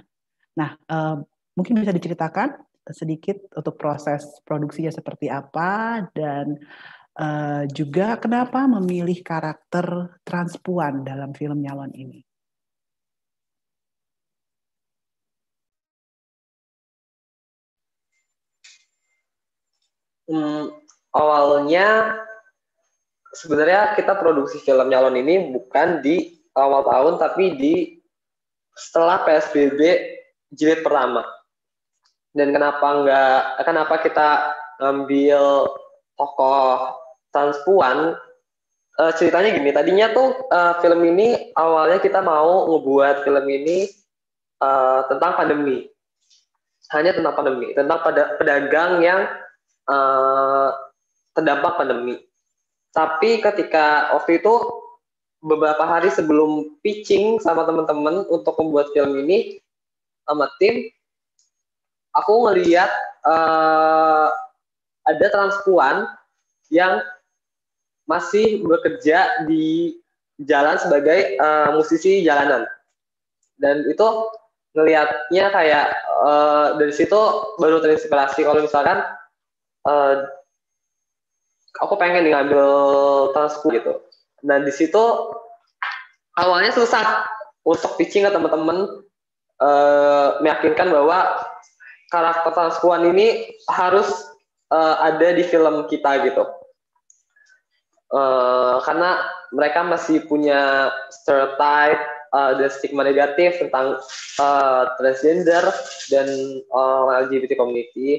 Nah, uh, mungkin bisa diceritakan sedikit untuk proses produksinya seperti apa dan uh, juga kenapa memilih karakter transpuan dalam film Nyalon ini. Hmm, awalnya sebenarnya kita produksi film Nyalon ini bukan di awal tahun tapi di setelah PSBB jilid pertama. Dan kenapa enggak kenapa kita ngambil tokoh transpuan uh, ceritanya gini tadinya tuh uh, film ini awalnya kita mau ngebuat film ini uh, tentang pandemi. Hanya tentang pandemi tentang pedagang yang uh, terdampak pandemi. Tapi ketika waktu itu beberapa hari sebelum pitching sama teman-teman untuk membuat film ini sama tim aku ngeliat uh, ada transpuan yang masih bekerja di jalan sebagai uh, musisi jalanan. Dan itu ngelihatnya kayak uh, dari situ baru terinspirasi kalau misalkan uh, aku pengen ngambil transpuan gitu. Nah di situ awalnya susah untuk pitching ke teman-teman uh, meyakinkan bahwa karakter transpuan ini harus uh, ada di film kita gitu. Uh, karena mereka masih punya stereotype uh, dan stigma negatif tentang uh, transgender dan uh, LGBT community.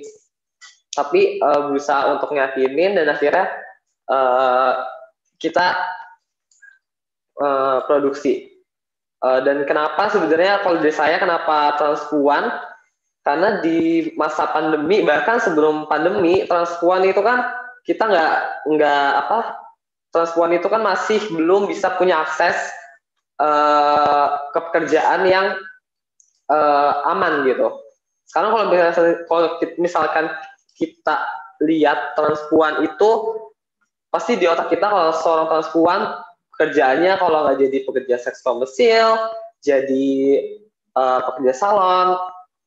Tapi uh, berusaha untuk ngeyakinin dan akhirnya uh, kita uh, produksi Uh, dan kenapa sebenarnya kalau dari saya kenapa transpuan? Karena di masa pandemi bahkan sebelum pandemi transpuan itu kan kita nggak nggak apa transpuan itu kan masih belum bisa punya akses uh, ke pekerjaan yang uh, aman gitu. Sekarang kalau misalkan, kalau misalkan kita lihat transpuan itu pasti di otak kita kalau seorang transpuan kerjaannya kalau nggak jadi pekerja seks komersil, jadi uh, pekerja salon,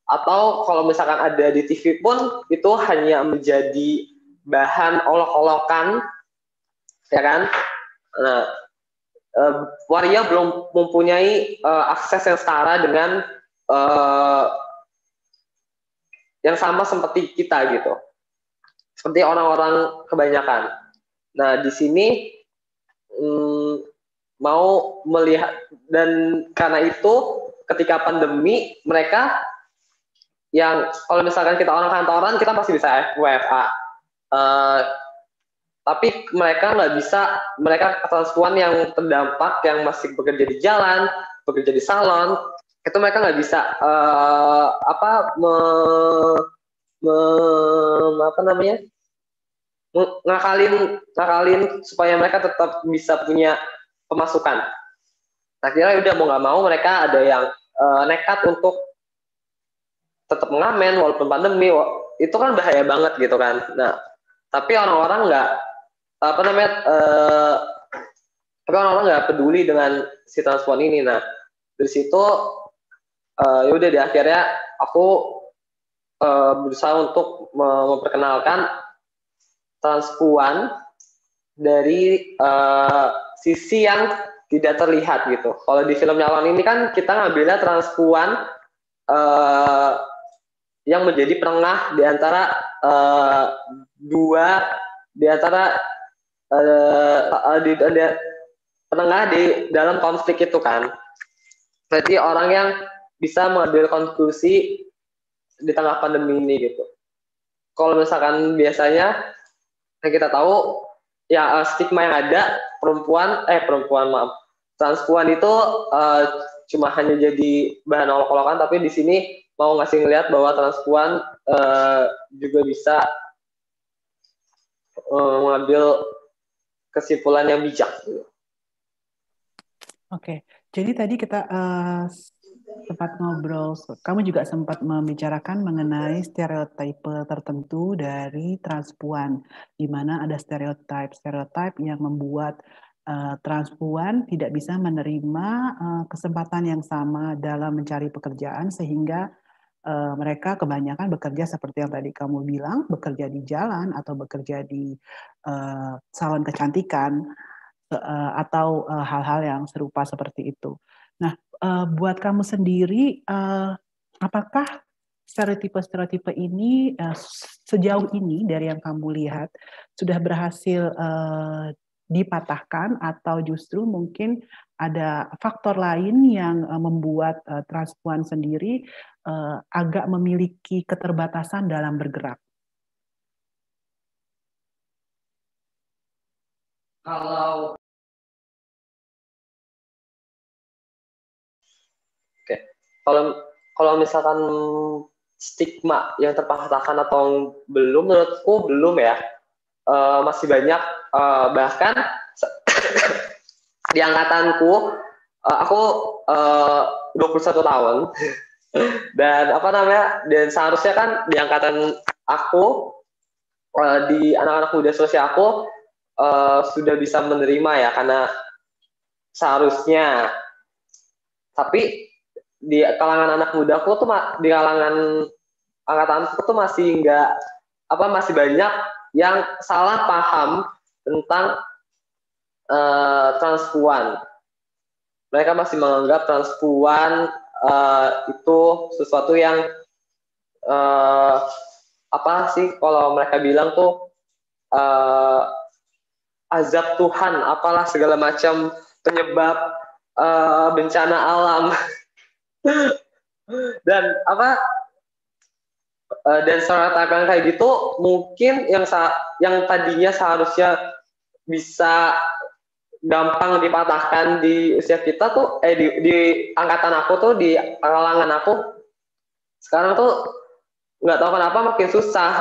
atau kalau misalkan ada di TV pun itu hanya menjadi bahan olok-olokan, ya kan? Nah, uh, waria belum mempunyai uh, akses yang setara dengan uh, yang sama seperti kita gitu, seperti orang-orang kebanyakan. Nah, di sini mm, mau melihat dan karena itu ketika pandemi mereka yang kalau misalkan kita orang kantoran kita pasti bisa WFA uh, tapi mereka nggak bisa mereka transpuan yang terdampak yang masih bekerja di jalan bekerja di salon itu mereka nggak bisa uh, apa me, mem, apa namanya ng- ngakalin ngakalin supaya mereka tetap bisa punya pemasukan. Akhirnya udah mau nggak mau mereka ada yang eh, nekat untuk tetap mengamen walaupun pandemi itu kan bahaya banget gitu kan. Nah tapi orang-orang nggak apa namanya eh, tapi orang-orang nggak peduli dengan si transpuan ini. Nah dari situ eh, ya di akhirnya aku eh, berusaha untuk me- memperkenalkan transpuan dari eh, sisi yang tidak terlihat gitu. Kalau di film Nyalon ini kan kita ngambilnya transpuan eh, yang menjadi penengah di antara eh, dua di antara eh, di, di- penengah di dalam konflik itu kan. Berarti orang yang bisa mengambil konklusi di tengah pandemi ini gitu. Kalau misalkan biasanya yang kita tahu ya stigma yang ada perempuan eh perempuan maaf transpuan itu eh, cuma hanya jadi bahan olok-olokan tapi di sini mau ngasih ngelihat bahwa transpuan eh, juga bisa eh, mengambil kesimpulan yang bijak. Oke, jadi tadi kita eh, sempat ngobrol, kamu juga sempat membicarakan mengenai stereotipe tertentu dari transpuan, di mana ada stereotip yang membuat transpuan tidak bisa menerima kesempatan yang sama dalam mencari pekerjaan sehingga eh, mereka kebanyakan bekerja seperti yang tadi kamu bilang, bekerja di jalan atau bekerja di eh, salon kecantikan eh, atau eh, hal-hal yang serupa seperti itu. Nah, eh, buat kamu sendiri, eh, apakah stereotipe-stereotipe ini eh, sejauh ini dari yang kamu lihat sudah berhasil eh, dipatahkan atau justru mungkin ada faktor lain yang eh, membuat eh, transpuan sendiri eh, agak memiliki keterbatasan dalam bergerak? Kalau Oke, kalau kalau misalkan stigma yang terpatahkan atau belum, menurutku belum ya. Eh, masih banyak. Eh, bahkan di angkatanku eh, aku eh, 21 tahun. Dan apa namanya dan seharusnya kan di angkatan aku eh, di anak-anak muda sosial aku eh, sudah bisa menerima ya karena seharusnya. Tapi di kalangan anak muda aku tuh di kalangan angkatanku tuh masih nggak apa masih banyak yang salah paham tentang eh, transpuan. Mereka masih menganggap transpuan eh, itu sesuatu yang eh, apa sih kalau mereka bilang tuh eh, azab Tuhan, apalah segala macam penyebab eh, bencana alam dan apa eh, dan stereotip yang kayak gitu mungkin yang sa yang tadinya seharusnya bisa gampang dipatahkan di usia kita tuh eh di, di angkatan aku tuh di kalangan aku sekarang tuh nggak tahu kenapa makin susah.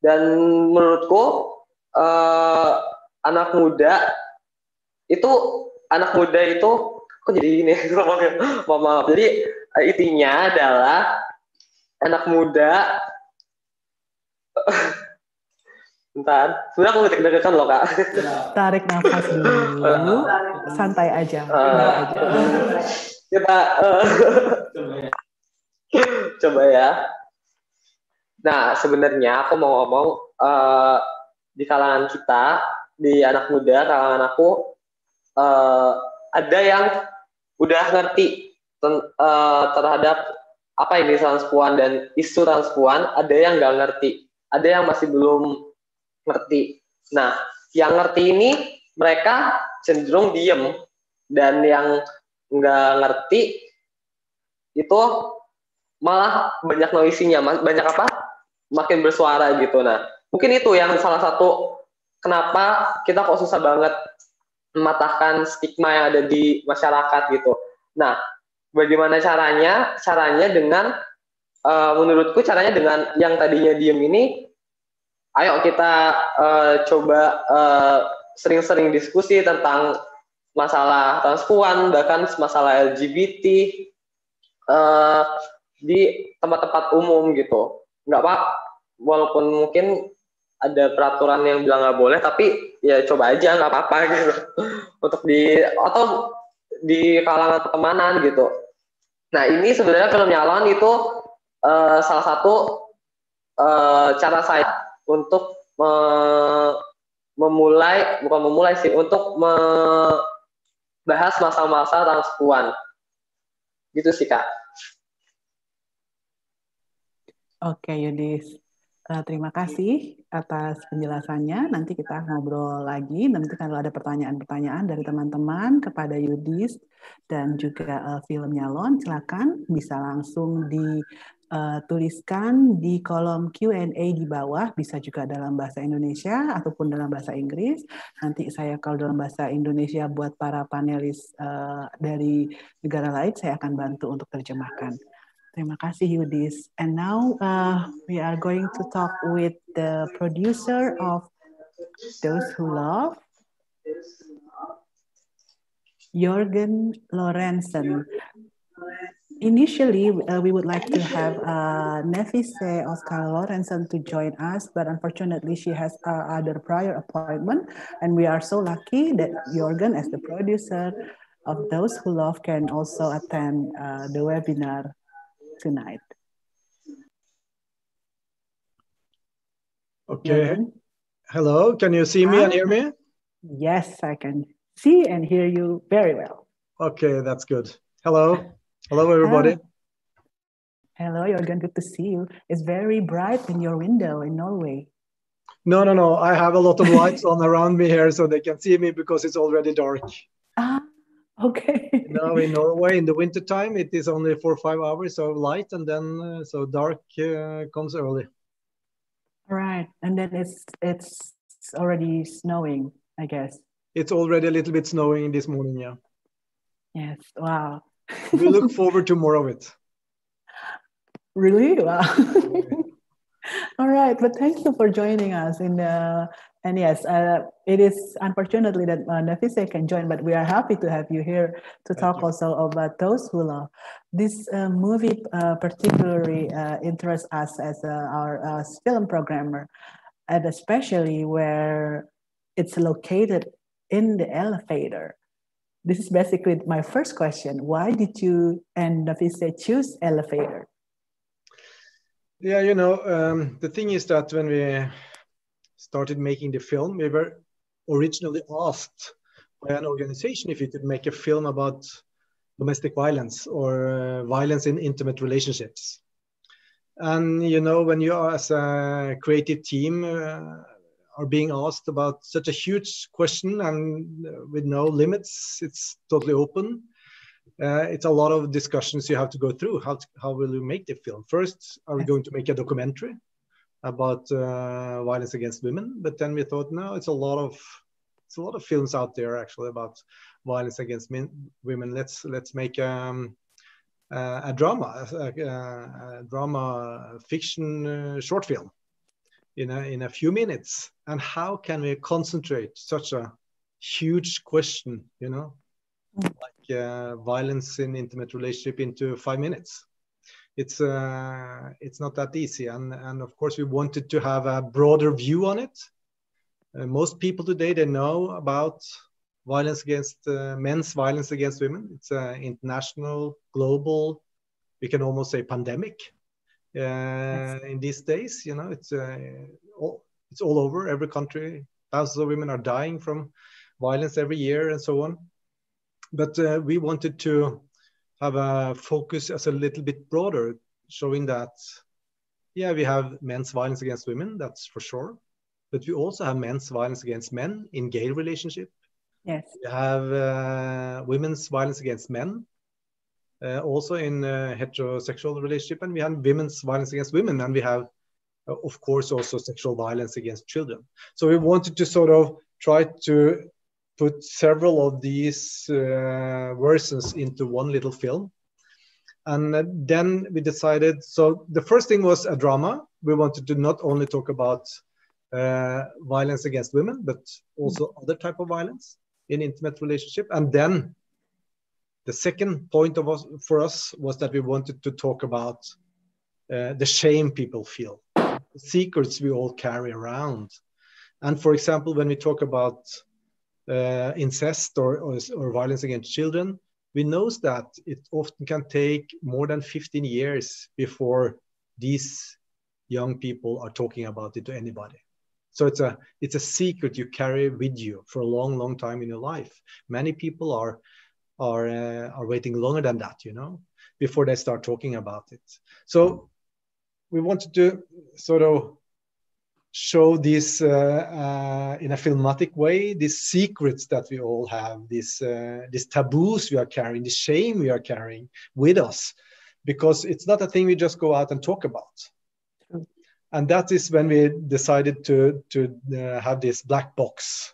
Dan menurutku eh, anak muda itu anak muda itu kok jadi gini ngomongnya? Maaf, maaf. Jadi eh, intinya adalah anak muda. Bentar sebenarnya aku deg-degan loh kak. Tarik nafas dulu, santai aja. Aja. kita eh, coba ya. Nah sebenarnya aku mau ngomong eh, di kalangan kita di anak muda kalangan aku eh, ada yang udah ngerti ten- eh, terhadap apa ini transpuan dan isu transpuan ada yang nggak ngerti ada yang masih belum ngerti. Nah yang ngerti ini mereka cenderung diem. Dan yang nggak ngerti itu malah banyak noisinya. Banyak apa? Makin bersuara gitu. Nah mungkin itu yang salah satu kenapa kita kok susah banget mematahkan stigma yang ada di masyarakat gitu. Nah bagaimana caranya caranya dengan uh, menurutku caranya dengan yang tadinya diem ini, ayo kita uh, coba sering-sering uh, diskusi tentang masalah transpuan, bahkan masalah LGBT uh, di tempat-tempat umum gitu. Nggak pak, walaupun mungkin ada peraturan yang bilang nggak boleh, tapi ya coba aja nggak apa-apa gitu. Untuk di atau di kalangan pertemanan gitu. Nah ini sebenarnya film nyalon itu uh, salah satu uh, cara saya untuk me memulai bukan memulai sih untuk me bahas masa-masa transpuan. Gitu sih, Kak. Oke, Yudis. Uh, terima kasih atas penjelasannya. Nanti kita ngobrol lagi. Nanti kalau ada pertanyaan-pertanyaan dari teman-teman kepada Yudis dan juga uh, film nyalon, silakan bisa langsung di uh, tuliskan di kolom Q&A di bawah, bisa juga dalam bahasa Indonesia ataupun dalam bahasa Inggris. Nanti saya kalau dalam bahasa Indonesia buat para panelis uh, dari negara lain, saya akan bantu untuk terjemahkan. Terima kasih Yudis. And now uh, we are going to talk with the producer of Those Who Love, Jorgen Lorentzen. Initially, uh, we would like to have uh, Nefise Özkal Lorentzen to join us, but unfortunately, she has uh, other prior appointment, and we are so lucky that Jorgen, as the producer of Those Who Love, can also attend uh, the webinar tonight. Okay. Hello, can you see me and hear me? Yes, I can see and hear you very well. Okay, that's good. Hello. Hello, everybody. Hello, Jorgen. Good to see you. It's very bright in your window in Norway. No, no, no. I have a lot of lights on around me here so they can see me because it's already dark. Ah, okay. now in Norway, in the winter time, it is only four or five hours of light, and then uh, so dark uh, comes early. All right, and then it's it's already snowing, I guess. It's already a little bit snowing this morning, yeah. Yes. Wow we look forward to more of it. Really? Wow. All right, but thank you for joining us. In uh, and yes, uh, it is unfortunately that uh, Nafise can join, but we are happy to have you here to thank talk you. also about those who love. This uh, movie uh, particularly uh, interests us as uh, our uh, film programmer, and especially where it's located in the elevator this is basically my first question. Why did you and Nafise choose elevator? Yeah, you know, um, the thing is that when we started making the film, we were originally asked by an organization if we could make a film about domestic violence or uh, violence in intimate relationships. And you know, when you are as a creative team, uh, are being asked about such a huge question and with no limits. It's totally open. Uh, it's a lot of discussions you have to go through. How, to, how will you make the film? First, are we going to make a documentary about uh, violence against women? But then we thought, no, it's a lot of it's a lot of films out there actually about violence against men, women. Let's let's make um, uh, a drama, a, a, drama fiction uh, short film in a, in a few minutes and how can we concentrate such a huge question you know mm. like uh, violence in intimate relationship into five minutes it's uh, it's not that easy and and of course we wanted to have a broader view on it uh, most people today they know about violence against uh, men's violence against women it's an international global we can almost say pandemic uh, in these days. You know, it's uh, all, it's all over every country. Thousands of women are dying from violence every year, and so on. But uh, we wanted to have a focus as a little bit broader, showing that yeah, we have men's violence against women, that's for sure. But we also have men's violence against men in gay relationship. Yes. We have uh, women's violence against men uh, also in uh, heterosexual relationship, and we have women's violence against women, and we have, uh, of course, also sexual violence against children. So we wanted to sort of try to put several of these uh, versions into one little film. and uh, then we decided. So the first thing was a drama. We wanted to not only talk about uh, violence against women, but also other type of violence in intimate relationship. And then the second point of us, for us was that we wanted to talk about uh, the shame people feel, the secrets we all carry around. And for example, when we talk about uh, incest or, or, or, violence against children, we know that it often can take more than 15 years before these young people are talking about it to anybody. So it's a it's a secret you carry with you for a long, long time in your life. Many people are are uh, are waiting longer than that, you know, before they start talking about it. So we wanted to sort of show this uh, uh, in a filmatic way these secrets that we all have these uh, these taboos we are carrying the shame we are carrying with us. Because it's not a thing we just go out and talk about. And that is when we decided to to uh, have this black box.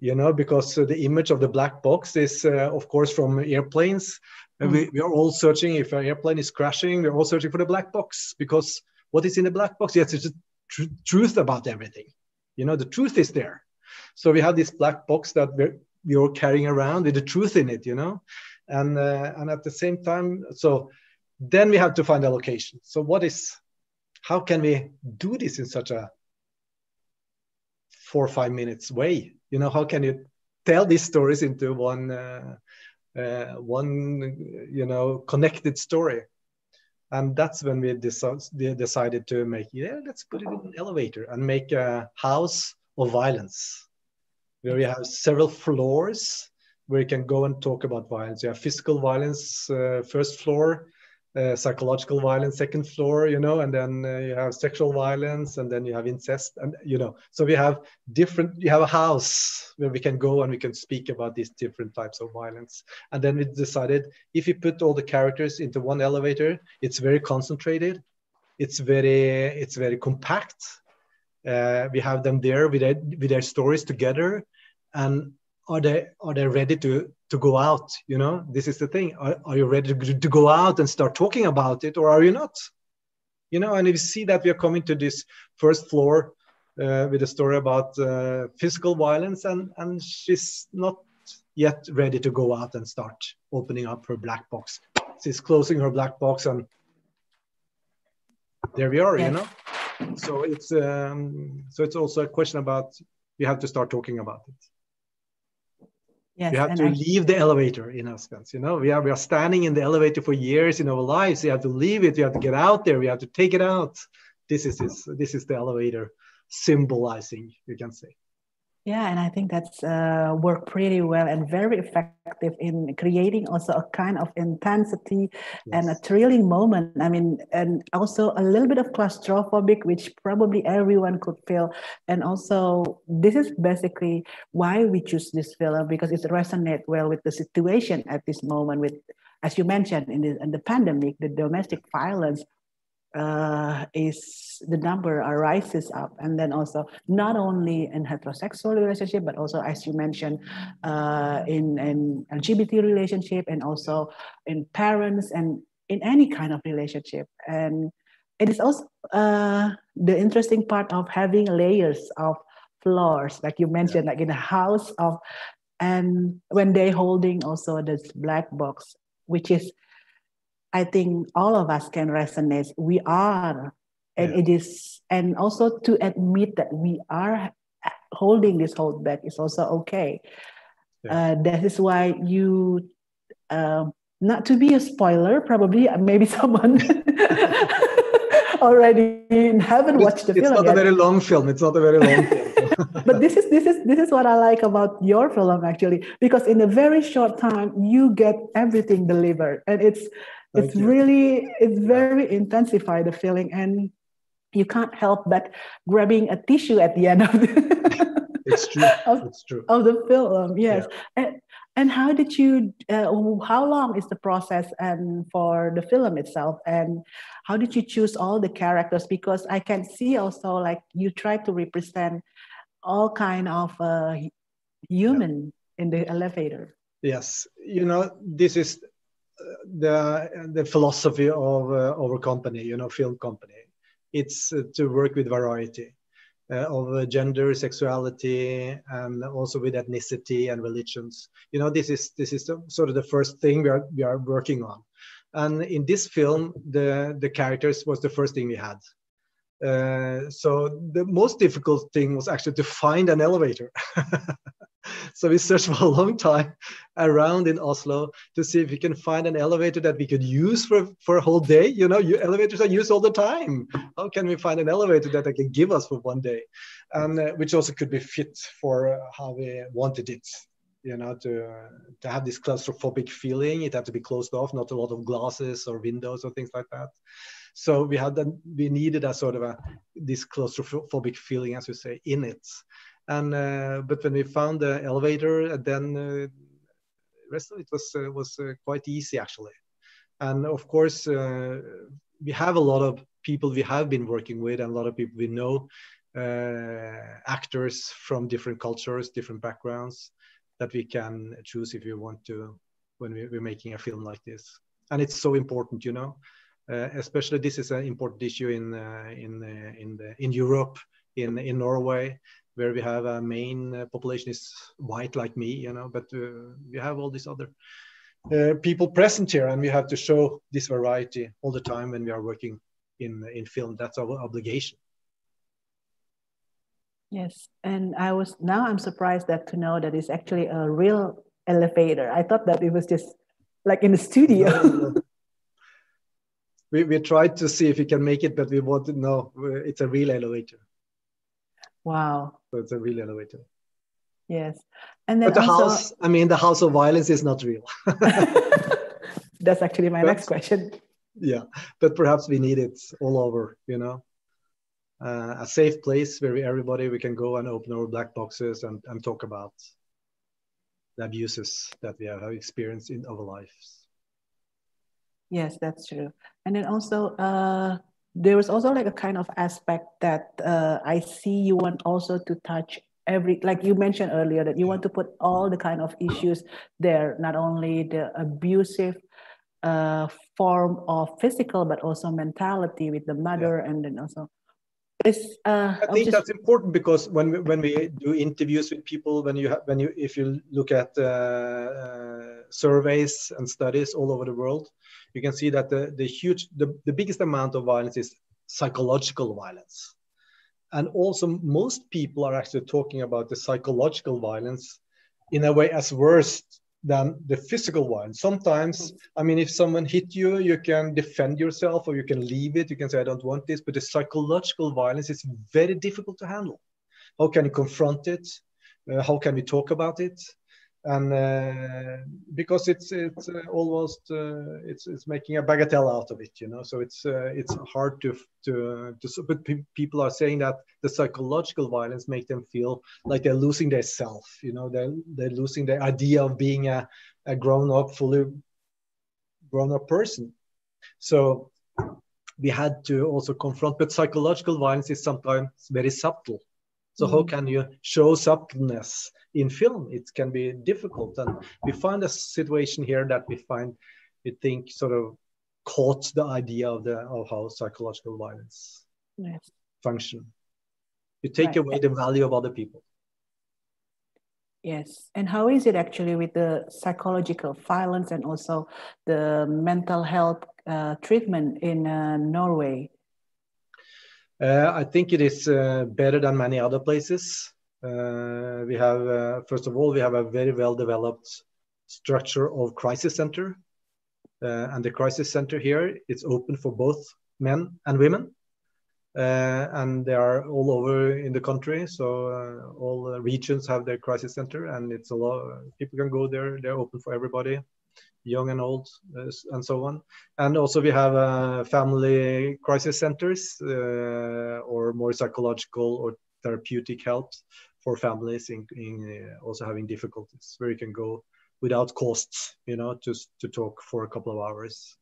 You know because uh, the image of the black box is uh, of course from airplanes. Mm. we, we are all searching if an airplane is crashing. We're all searching for the black box because what is in the black box? Yes it's tr- truth about everything. You know the truth is there. So we have this black box that we're, we're carrying around with the truth in it you know? And uh, and at the same time so then we have to find a location. So what is how can we do this in such a four or five minutes way? You know how can you tell these stories into one uh, uh, one you know connected story and that's when we decided to make yeah let's put it in an elevator and make a house of violence where we have several floors where you can go and talk about violence. You have physical violence uh, first floor uh, psychological violence second floor you know and then uh, you have sexual violence and then you have incest and you know. So we have different you have a house where we can go and we can speak about these different types of violence. And then we decided if you put all the characters into one elevator it's very concentrated it's very it's very compact. Uh, we have them there with their, with their stories together and are they are they ready to to go out? You know this is the thing. Are, are you ready to, go out and start talking about it or are you not? You know and if you see that we are coming to this first floor uh, with a story about uh, physical violence and and she's not yet ready to go out and start opening up her black box. She's closing her black box and there we are you know? So it's um, so it's also a question about you have to start talking about it Yes, you have to I... leave the elevator in a sense. You know, we are we are standing in the elevator for years in our lives. We have to leave it. We have to get out there. We have to take it out. This is this. This is the elevator symbolizing. You can say. Yeah, and I think that's uh, worked pretty well and very effective in creating also a kind of intensity yes. and a thrilling moment. I mean, and also a little bit of claustrophobic, which probably everyone could feel. And also, this is basically why we choose this film because it resonates well with the situation at this moment. With, as you mentioned, in the, in the pandemic, the domestic violence uh, is the number rises up. And then also not only in heterosexual relationship but also as you mentioned uh, in in lgbt relationship and also in parents and in any kind of relationship. And it is also uh, the interesting part of having layers of floors like you mentioned like in a house of and when they holding also this black box which is I think all of us can resonate. We are, and yeah. it is, and also to admit that we are holding this hold back is also okay. Yeah. Uh, that is why you, uh, not to be a spoiler, probably maybe someone already haven't watched the it's film. It's not yet. a very long film. It's not a very long film. but this is this is this is what I like about your film actually, because in a very short time you get everything delivered, and it's Thank it's you. really it's very intensify the feeling and you can't help but grabbing a tissue at the end of the it's true. of, it's true. of the film yes. Yeah. and, and how did you uh, how long is the process and for the film itself? And how did you choose all the characters? Because i can see also like you try to represent all kind of uh, human yeah. in the elevator. Yes. You know this is the the philosophy of uh, our company, you know, film company. It's uh, to work with variety uh, of uh, gender, sexuality, and also with ethnicity and religions. You know, this is this is the, sort of the first thing we are we are working on. And in this film, the the characters was the first thing we had. Uh, so the most difficult thing was actually to find an elevator. so we searched for a long time around in Oslo to see if we can find an elevator that we could use for, for a whole day. You know, you, elevators are used all the time. How can we find an elevator that they can give us for one day? And uh, which also could be fit for uh, how we wanted it. You know, to to have this claustrophobic feeling, it had to be closed off, not a lot of glasses or windows or things like that. So we had that we needed a sort of a this claustrophobic feeling, as you say, in it. And uh, but when we found the elevator, then uh, rest of it was uh, was uh, quite easy actually. And of course, uh, we have a lot of people we have been working with, and a lot of people we know, uh, actors from different cultures, different backgrounds, that we can choose if we want to when we, we're making a film like this. And it's so important, you know. Uh, especially this is an important issue in uh, in uh, in the in Europe, in in Norway, where we have a main population is white like me, you know, but we have all these other people present here, and we have to show this variety all the time when we are working in in film. That's our obligation. Yes, and I was now I'm surprised that to know that it's actually a real elevator. I thought that it was just like in the studio. No, no, no we, we tried to see if we can make it, but we wanted no, it's a real elevator. Wow. So it's a real elevator. Yes. And then but the also, house, I mean, the house of violence is not real. That's actually my but, next question. Yeah, but perhaps we need it all over, you know, uh, a safe place where we, everybody we can go and open our black boxes and, and talk about the abuses that we have experienced in our lives. Yes, that's true. And then also, uh, there was also like a kind of aspect that uh, I see you want also to touch every, like you mentioned earlier, that you want to put all the kind of issues there, not only the abusive uh, form of physical, but also mentality with the mother, yeah. and then also it's, uh, I think just... that's important because when we, when we do interviews with people, when you have, when you if you look at uh, uh, surveys and studies all over the world, you can see that the the huge the, the biggest amount of violence is psychological violence, and also most people are actually talking about the psychological violence in a way as worse than the physical one. Sometimes, I mean, if someone hit you, you can defend yourself or you can leave it. You can say, I don't want this. But the psychological violence is very difficult to handle. How can you confront it? Uh, how can we talk about it? And uh, because it's it's uh, almost uh, it's it's making a bagatelle out of it you know? So it's uh, it's hard to to to but people are saying that the psychological violence make them feel like they're losing their self you know? They're they're losing the idea of being a, a grown up fully grown up person. So we had to also confront but psychological violence is sometimes very subtle so how mm-hmm. can you show subtleness in film? It can be difficult, and we find a situation here that we find, we think, sort of caught the idea of the of how psychological violence yes. function. You take right. away the value of other people. Yes, and how is it actually with the psychological violence and also the mental health uh, treatment in uh, Norway? Uh, I think it is uh, better than many other places. Uh, we have, first of all, we have a very well developed structure of crisis center. and the crisis center here, it's open for both men and women. And they are all over in the country. So all regions have their crisis center, and it's a lot. People can go there. They're open for everybody young and old, uh, and so on. And also we have uh, family crisis centers uh, or more psychological or therapeutic help for families in, in also having difficulties where you can go without costs, you know, just to talk for a couple of hours.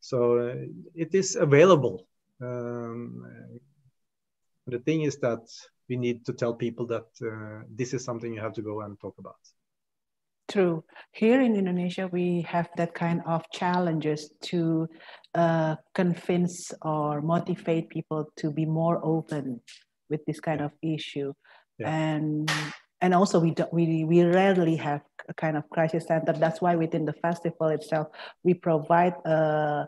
So it is available. Um, the thing is that we need to tell people that uh, this is something you have to go and talk about. True. Here in Indonesia, we have that kind of challenges to uh, convince or motivate people to be more open with this kind of issue, Yeah. and and also we don't, we we rarely have a kind of crisis center. That's why within the festival itself, we provide a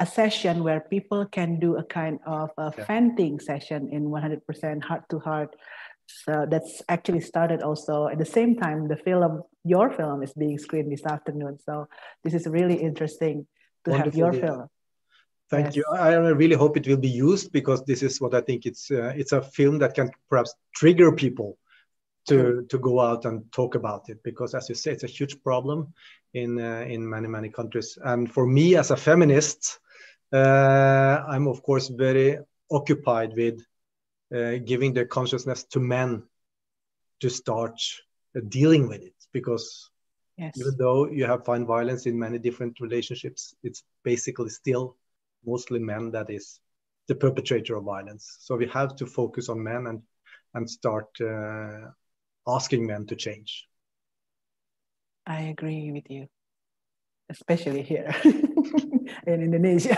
a session where people can do a kind of a Yeah. venting session in 100% heart to heart. So that's actually started also at the same time the film, your film is being screened this afternoon. So this is really interesting to have your film. Thank Yes. you. I I really hope it will be used because this is what I think it's uh, it's a film that can perhaps trigger people to to go out and talk about it because as you say it's a huge problem in uh, in many many countries and for me as a feminist uh, I'm of course very occupied with uh, giving the consciousness to men to start uh, dealing with it because Yes. even though you have find violence in many different relationships it's basically still mostly men that is the perpetrator of violence so we have to focus on men and and start uh, asking men to change I agree with you, especially here in Indonesia.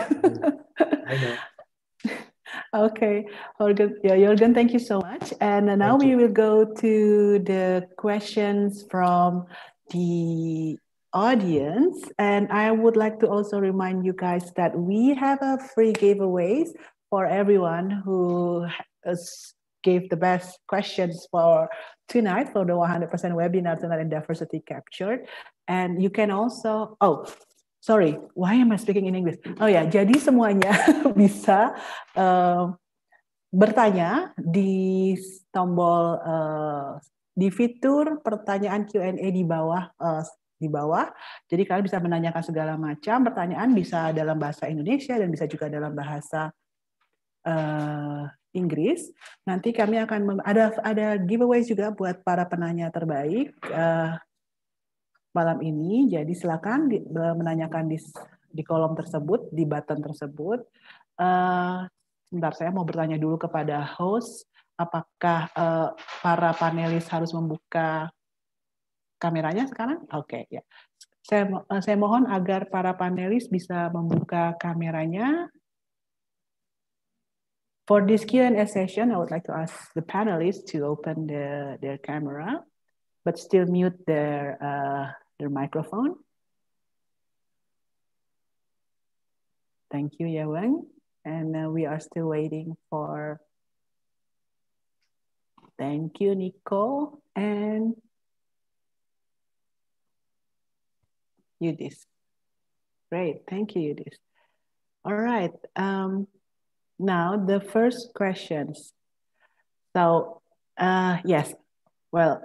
I know. Okay, Jorgen, yeah, Jorgen, thank you so much. And uh, now we will go to the questions from the audience. And I would like to also remind you guys that we have a free giveaways for everyone who gave the best questions for tonight for the 100% webinar tonight in diversity captured. And you can also, oh, sorry, why am I speaking in English? Oh ya, jadi semuanya bisa eh, bertanya di tombol eh, di fitur pertanyaan Q&A di bawah eh, di bawah. Jadi kalian bisa menanyakan segala macam pertanyaan bisa dalam bahasa Indonesia dan bisa juga dalam bahasa eh, Inggris. Nanti kami akan ada ada giveaways juga buat para penanya terbaik eh, malam ini. Jadi silakan di- eh, menanyakan di di kolom tersebut, di button tersebut. Eh, sebentar, saya mau bertanya dulu kepada host, apakah eh, para panelis harus membuka kameranya sekarang? Oke, ya. Saya saya mohon agar para panelis bisa membuka kameranya. For this Q&A session, I would like to ask the panelists to open the, their camera, but still mute their, uh, their microphone. Thank you, Yewang. And uh, we are still waiting for, thank you, Nicole and Yudis. Great, thank you, Yudis. All right, um, now the first questions. So, uh, yes, well,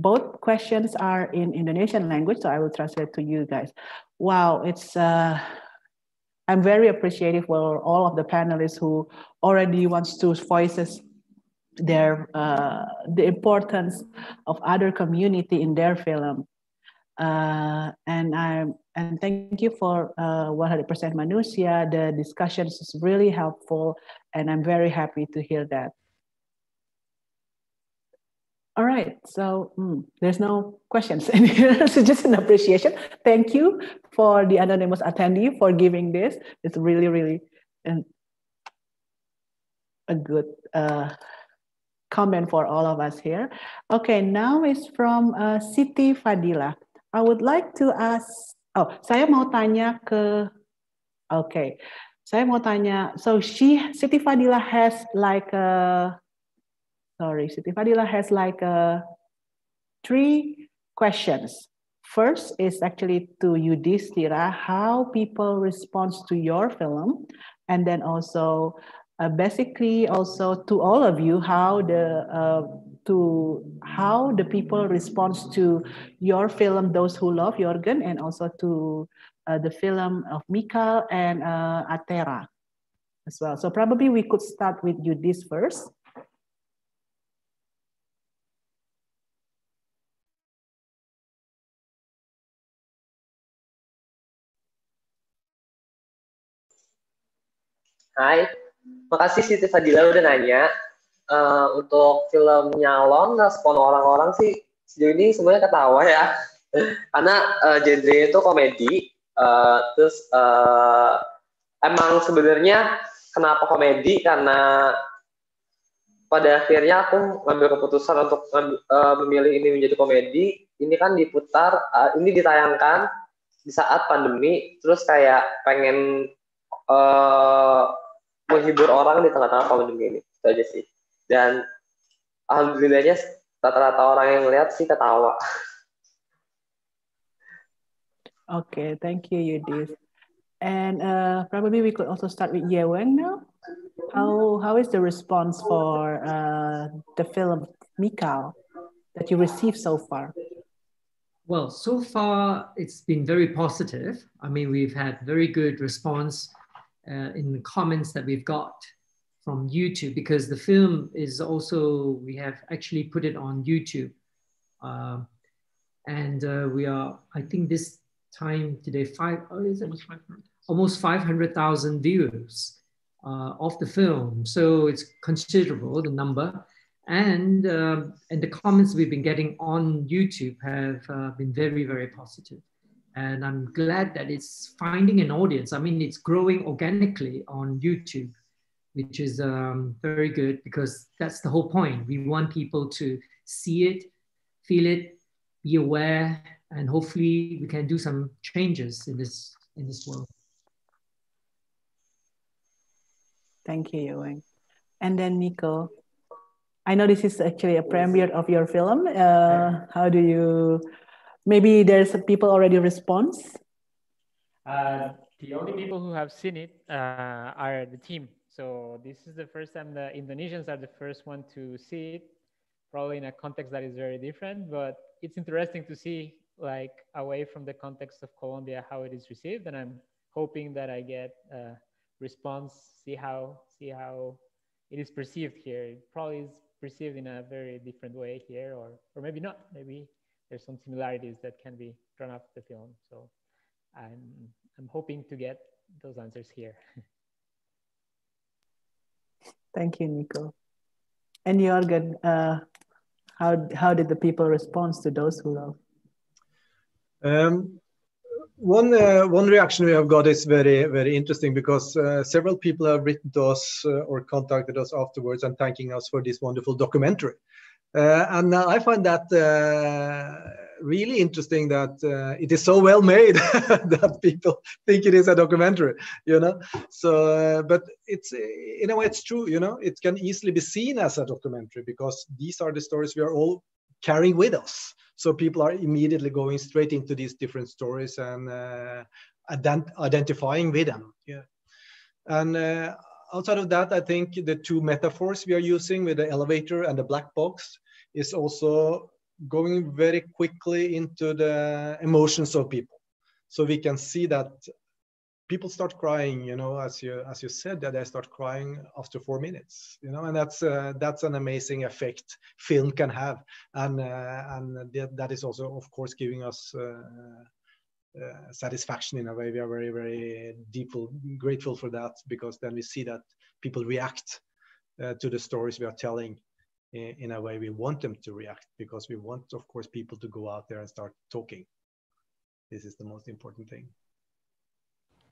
both questions are in Indonesian language, so I will translate to you guys. Wow, it's uh, I'm very appreciative for all of the panelists who already wants to voices their uh, the importance of other community in their film. Uh, and I'm and thank you for uh, 100% Manusia. The discussions is really helpful, and I'm very happy to hear that. All right, so mm, there's no questions in so just an appreciation. Thank you for the anonymous attendee for giving this. It's really, really an, a good uh, comment for all of us here. Okay, now is from uh, Siti Fadila. I would like to ask, oh, saya mau tanya ke, okay, saya mau tanya, so she, Siti Fadila has like a, sorry, Siti Fadila has like a three questions. First is actually to Yudhistira, how people respond to your film, and then also uh, basically also to all of you how the uh, to how the people respond to your film those who love Jorgen and also to uh, the film of Mikael and uh, Atera as well. So probably we could start with you this first. Hai, makasih Siti Fadila udah nanya. Eh, untuk film Nyalon, respon orang-orang sih sejauh ini semuanya ketawa ya. Karena uh, genre itu komedi. Uh, terus uh, emang sebenarnya kenapa komedi? Karena pada akhirnya aku ngambil keputusan untuk uh, memilih ini menjadi komedi. Ini kan diputar uh, ini ditayangkan di saat pandemi. Terus kayak pengen uh, menghibur orang di tengah-tengah pandemi ini itu aja sih dan alhamdulillahnya rata-rata orang yang lihat sih ketawa Okay, thank you, Yudis. And uh, probably we could also start with Yewen now. How how is the response for uh, the film Mikal that you received so far? Well, so far it's been very positive. I mean, we've had very good response uh, in the comments that we've got from YouTube because the film is also we have actually put it on YouTube, uh, and uh, we are I think this time today five oh, is it? Almost five hundred. Thousand views uh, of the film. So it's considerable the number, and um, and the comments we've been getting on YouTube have uh, been very very positive and I'm glad that it's finding an audience. I mean, it's growing organically on YouTube, which is um, very good because that's the whole point. We want people to see it, feel it, be aware, and hopefully we can do some changes in this in this world. Thank you, Ewing. And then Nico, I know this is actually a premiere of your film. Uh, how do you maybe there's people already response? Uh, the only people who have seen it uh, are the team. So this is the first time the indonesians are the first one to see it probably in a context that is very different but it's interesting to see like away from the context of colombia how it is received and i'm hoping that i get a response see how see how it is perceived here. It probably is perceived in a very different way here or or maybe not. Maybe there's some similarities that can be drawn up the film. So I'm, I'm hoping to get those answers here. Thank you, Nico. And Jorgen, uh, how, how did the people respond to those who love? Um, one uh, one reaction we have got is very very interesting because uh, several people have written to us uh, or contacted us afterwards and thanking us for this wonderful documentary. Uh, and uh, I find that uh, really interesting that it is so well made that people think it is a documentary, you know. So, but it's in a way it's true, you know. It can easily be seen as a documentary because these are the stories we are all carrying with us. So people are immediately going straight into these different stories and uh, ident identifying with them. Yeah. And uh, outside of that, I think the two metaphors we are using with the elevator and the black box is also going very quickly into the emotions of people. So we can see that people start crying, you know, as you as you said, that they start crying after four minutes, you know, and that's uh, that's an amazing effect film can have, and uh, and that is also, of course, giving us. Uh, uh, satisfaction in a way we are very very deeply grateful for that because then we see that people react uh, to the stories we are telling in a way we want them to react because we want, of course, people to go out there and start talking. This is the most important thing.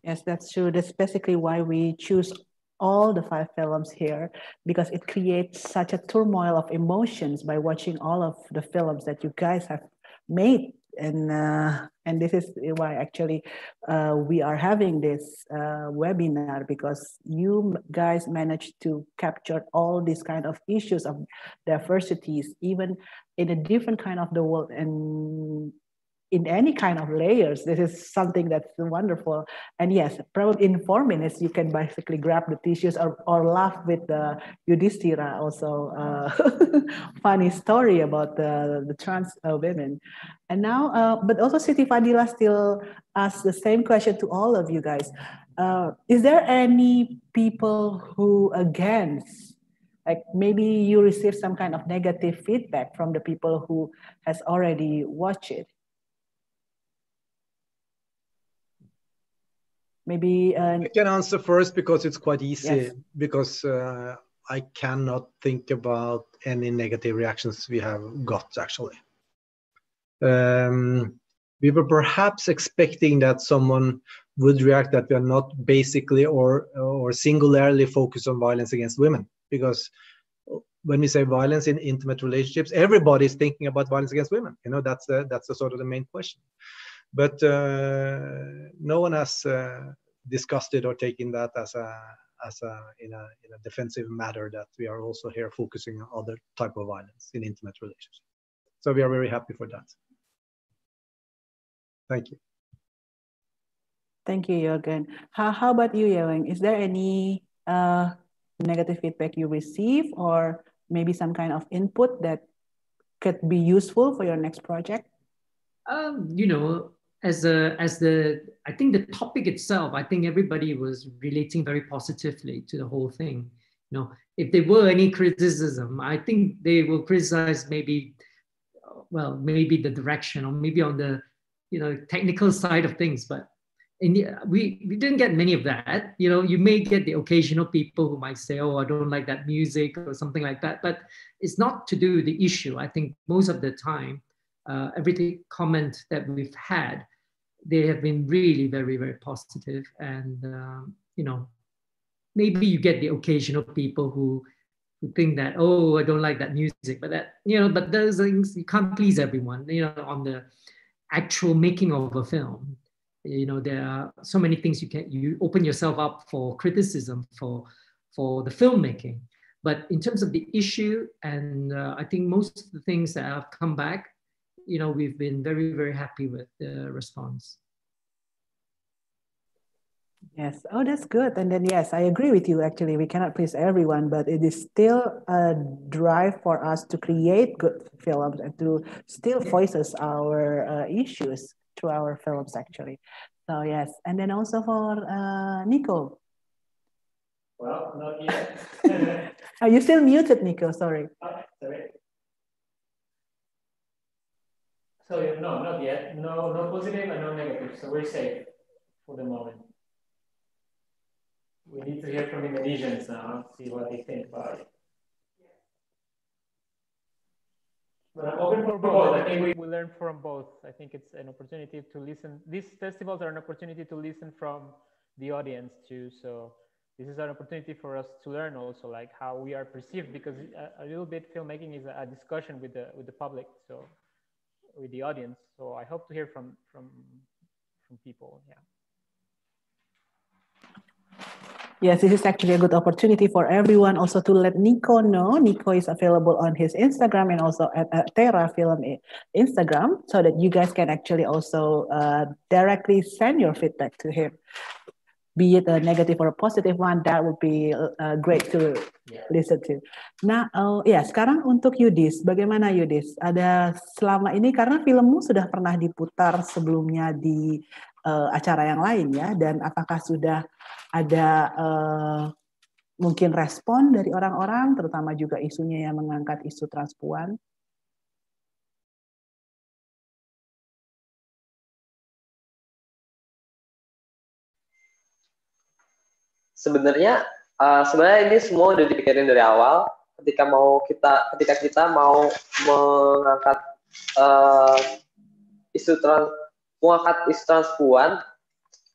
Yes, that's true. That's basically why we choose all the five films here because it creates such a turmoil of emotions by watching all of the films that you guys have made and uh, and this is why actually uh, we are having this uh, webinar because you guys managed to capture all these kind of issues of diversities even in a different kind of the world and in any kind of layers. This is something that's wonderful. And yes, probably in four minutes, you can basically grab the tissues or, or laugh with the Yudhistira also uh, funny story about the, the trans uh, women. And now, uh, but also Siti Fadila still asks the same question to all of you guys. Uh, is there any people who against like maybe you receive some kind of negative feedback from the people who has already watched it maybe uh, I can answer first because it's quite easy Yes. because uh, I cannot think about any negative reactions we have got actually. um, we were perhaps expecting that someone would react that we are not basically or or singularly focused on violence against women because when we say violence in intimate relationships everybody is thinking about violence against women you know that's the that's the sort of the main question but uh, no one has uh, discussed it or taken that as a as a in a in a defensive matter that we are also here focusing on other type of violence in intimate relationships so we are very happy for that thank you Thank you, Jorgen. How, how about you, Yeweng? Is there any uh, negative feedback you receive or maybe some kind of input that could be useful for your next project? Um, you know, as a as the I think the topic itself, I think everybody was relating very positively to the whole thing. You know, if there were any criticism, I think they will criticize maybe, well, maybe the direction or maybe on the, you know, technical side of things. But we we didn't get many of that. You know, you may get the occasional people who might say, "Oh, I don't like that music" or something like that. But it's not to do the issue. I think most of the time, uh, every comment that we've had, they have been really very very. And um, you know, maybe you get the occasional people who who think that, "Oh, I don't like that music," but that you know, but those things you can't please everyone. You know, on the actual making of a film you know there are so many things you can you open yourself up for criticism for for the filmmaking but in terms of the issue and uh, i think most of the things that have come back you know we've been very very happy with the response Yes. Oh, that's good. And then, yes, I agree with you. Actually, we cannot please everyone, but it is still a drive for us to create good films and to still voices our uh, issues through our films, actually. So, yes. And then also for uh, Nico. Well, not yet. Are you still muted, Nico? Sorry. Oh, sorry. So, no, not yet. No, no positive and no negative. So, we're safe for the moment we need to hear from Indonesians now, see what they think about it. But I'm open for both. I think we, we learn from both. I think it's an opportunity to listen. These festivals are an opportunity to listen from the audience too. So this is an opportunity for us to learn also like how we are perceived because a, a little bit filmmaking is a, a discussion with the with the public. So with the audience. So I hope to hear from from from people. Yeah. Yes, this is actually a good opportunity for everyone also to let Nico know. Nico is available on his Instagram and also at, at Terra Film Instagram so that you guys can actually also uh, directly send your feedback to him. Be it a negative or a positive one, that would be uh, great to yeah. listen to. Nah, uh, ya sekarang untuk Yudis, bagaimana Yudis? Ada selama ini karena filmmu sudah pernah diputar sebelumnya di uh, acara yang lain ya, dan apakah sudah ada uh, mungkin respon dari orang-orang, terutama juga isunya yang mengangkat isu transpuan. Sebenarnya, uh, sebenarnya ini semua udah dipikirin dari awal. Ketika mau kita, ketika kita mau mengangkat uh, isu trans, mengangkat isu transpuan,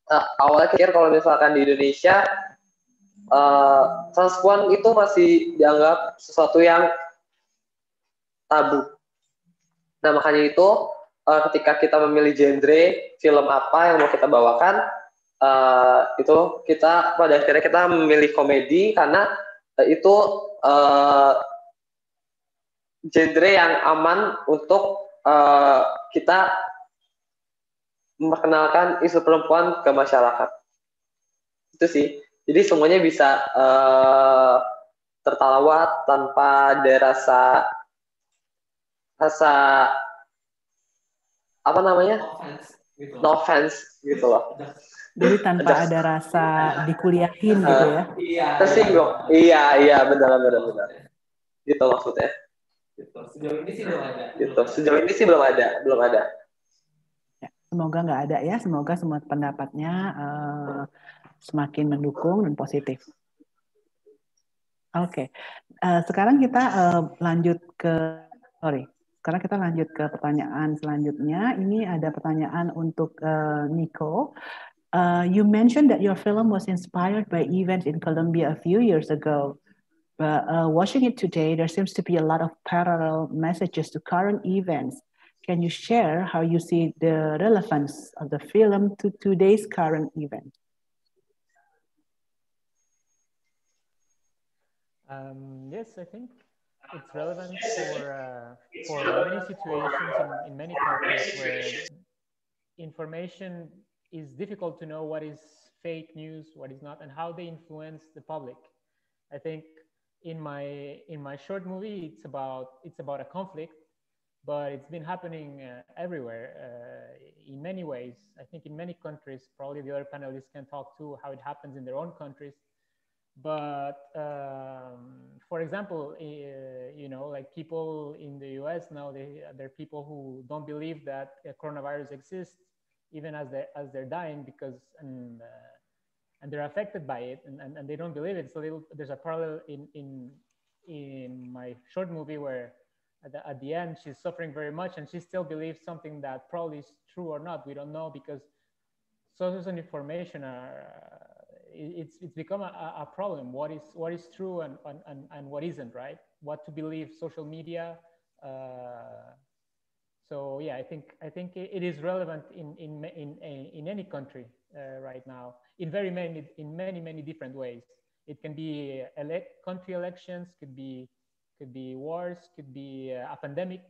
uh, awalnya pikir kalau misalkan di Indonesia uh, transpuan itu masih dianggap sesuatu yang tabu. Nah makanya itu uh, ketika kita memilih genre film apa yang mau kita bawakan, uh, itu kita pada akhirnya kita memilih komedi karena uh, itu uh, genre yang aman untuk uh, kita memperkenalkan isu perempuan ke masyarakat. Itu sih. Jadi semuanya bisa uh, tertawa tanpa ada rasa rasa apa namanya? No offense gitu loh. Jadi tanpa ada rasa dikuliahin gitu ya? Iya. Tersinggung. Iya, iya, benar, benar, benar. Gitu maksudnya. Gitu. Sejauh ini sih belum ada. Gitu. Sejauh ini sih belum ada, belum ada. Semoga nggak ada ya. Semoga semua pendapatnya uh, semakin mendukung dan positif. Oke, okay. uh, sekarang kita uh, lanjut ke sorry. Sekarang kita lanjut ke pertanyaan selanjutnya. Ini ada pertanyaan untuk uh, Nico. Uh, you mentioned that your film was inspired by events in Colombia a few years ago. But uh, watching it today, there seems to be a lot of parallel messages to current events. Can you share how you see the relevance of the film to today's current event? Um, yes, I think it's relevant for uh, for many situations in, in many countries where information is difficult to know what is fake news, what is not, and how they influence the public. I think in my in my short movie, it's about it's about a conflict, but it's been happening uh, everywhere uh, in many ways. I think in many countries, probably the other panelists can talk to how it happens in their own countries but um, for example uh, you know like people in the us now they there are people who don't believe that coronavirus exists even as they as they're dying because and uh, and they're affected by it and, and, and they don't believe it. So they, there's a parallel in in in my short movie where at the, at the end she's suffering very much and she still believes something that probably is true or not. We don't know because sources of information are it's it's become a, a problem. What is what is true and, and, and what isn't, right? What to believe, social media. Uh, so yeah, I think I think it is relevant in in in in any country uh, right now in very many in many many different ways. It can be elect country elections, could be could be wars, could be a pandemic.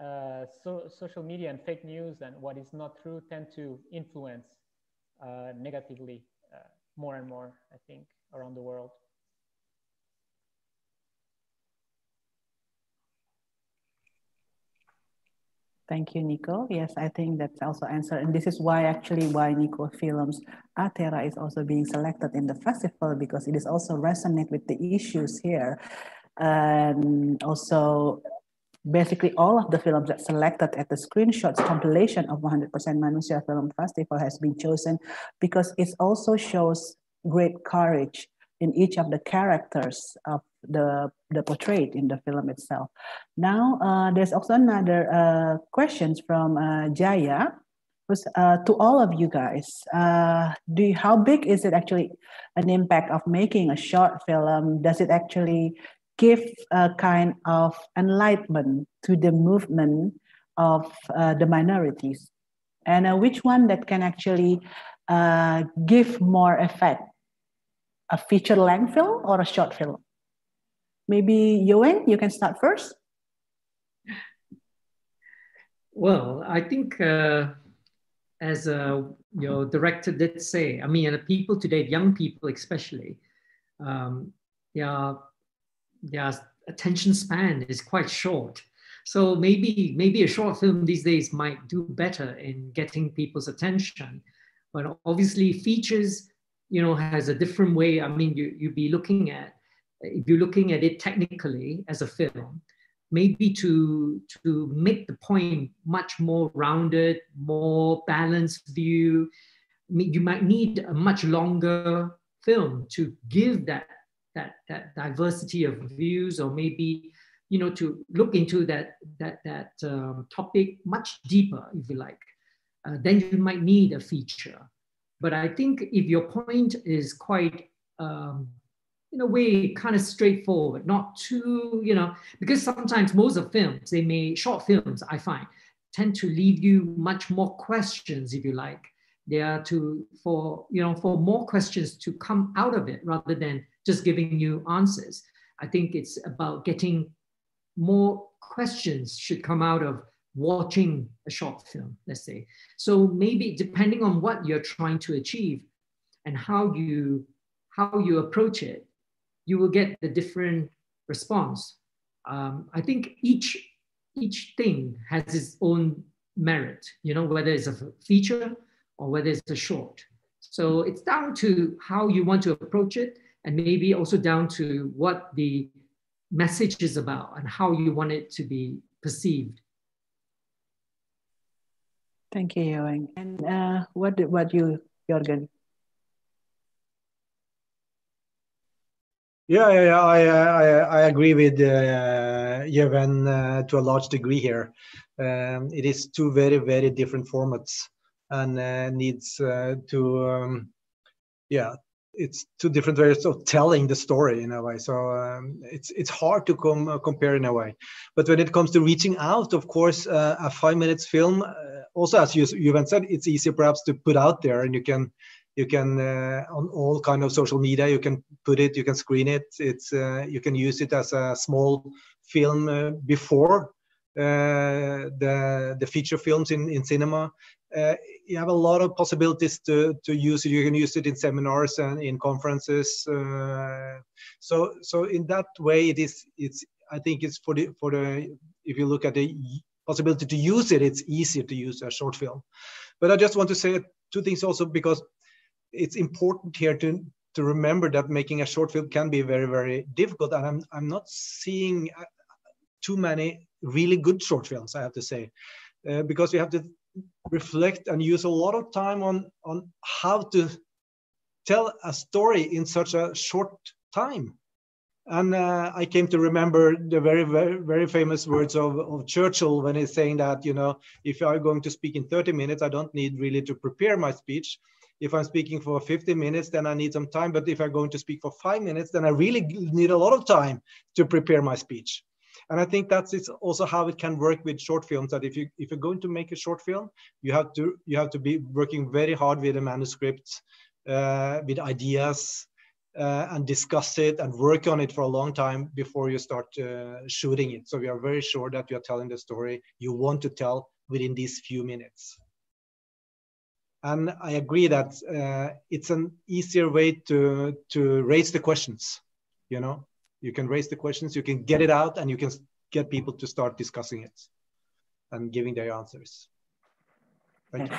Uh, so social media and fake news and what is not true tend to influence uh, negatively more and more, I think, around the world. Thank you, Nico. Yes, I think that's also answered. And this is why actually why Nico Films Atera is also being selected in the festival because it is also resonate with the issues here. And also basically all of the films that selected at the Screen Shorts compilation of 100% Manusia Film Festival has been chosen because it also shows great courage in each of the characters of the, the portrayed in the film itself. Now, uh, there's also another uh, questions from uh, Jaya. Uh, to all of you guys, uh, do you, how big is it actually an impact of making a short film? Does it actually give a kind of enlightenment to the movement of uh, the minorities. And uh, which one that can actually uh, give more effect? A feature length film or a short film? Maybe Yoen, you can start first. Well i think uh, as a your director did say i mean the people today young people especially um, yeah their attention span is quite short. So maybe maybe a short film these days might do better in getting people's attention. But obviously features, you know, has a different way. I mean, you you'd be looking at if you're looking at it technically as a film, maybe to to make the point much more rounded, more balanced view, you might need a much longer film to give that that that diversity of views or maybe you know to look into that that that um, topic much deeper if you like. Uh, then you might need a feature. But i think if your point is quite um, in a way kind of straightforward not too you know because sometimes most of films they may short films i find tend to leave you much more questions if you like they are to for you know for more questions to come out of it rather than just giving you answers. I think it's about getting more questions should come out of watching a short film, let's say. So maybe depending on what you're trying to achieve and how you how you approach it, you will get the different response. Um, I think each each thing has its own merit, you know, whether it's a feature or whether it's a short. So it's down to how you want to approach it and maybe also down to what the message is about and how you want it to be perceived. Thank you, Yoen. And uh, what what you, Jorgen? Yeah, yeah, yeah. I, I, I agree with uh, Jeven uh, to a large degree here. Um, it is two very, very different formats and uh, needs uh, to, um, yeah, it's two different ways of telling the story in a way. So um, it's it's hard to com- uh, compare in a way. But when it comes to reaching out, of course, uh, a five minutes film, uh, also as you you said, it's easier perhaps to put out there, and you can you can on all kind of social media you can put it you can screen it it's you can use it as a small film before the the feature films in in cinema. Uh, you have a lot of possibilities to to use it. You can use it in seminars and in conferences. Uh, so so in that way it is it's i think it's for the for the if you look at the possibility to use it it's easier to use a short film. But i just want to say two things also because it's important here to to remember that making a short film can be very very difficult. And i'm i'm not seeing uh, too many really good short films i have to say uh, because we have to reflect and use a lot of time on on how to tell a story in such a short time and uh, i came to remember the very very very famous words of, of churchill when he's saying that you know if i'm going to speak in 30 minutes i don't need really to prepare my speech if I'm speaking for 50 minutes, then I need some time. But if I'm going to speak for five minutes, then I really need a lot of time to prepare my speech. And I think that's also how it can work with short films. That if you if you're going to make a short film, you have to you have to be working very hard with a manuscript, uh, with ideas, uh, and discuss it and work on it for a long time before you start uh, shooting it. So we are very sure that you are telling the story you want to tell within these few minutes. And I agree that uh, it's an easier way to to raise the questions. You know, you can raise the questions, you can get it out, and you can get people to start discussing it and giving their answers. Thank you.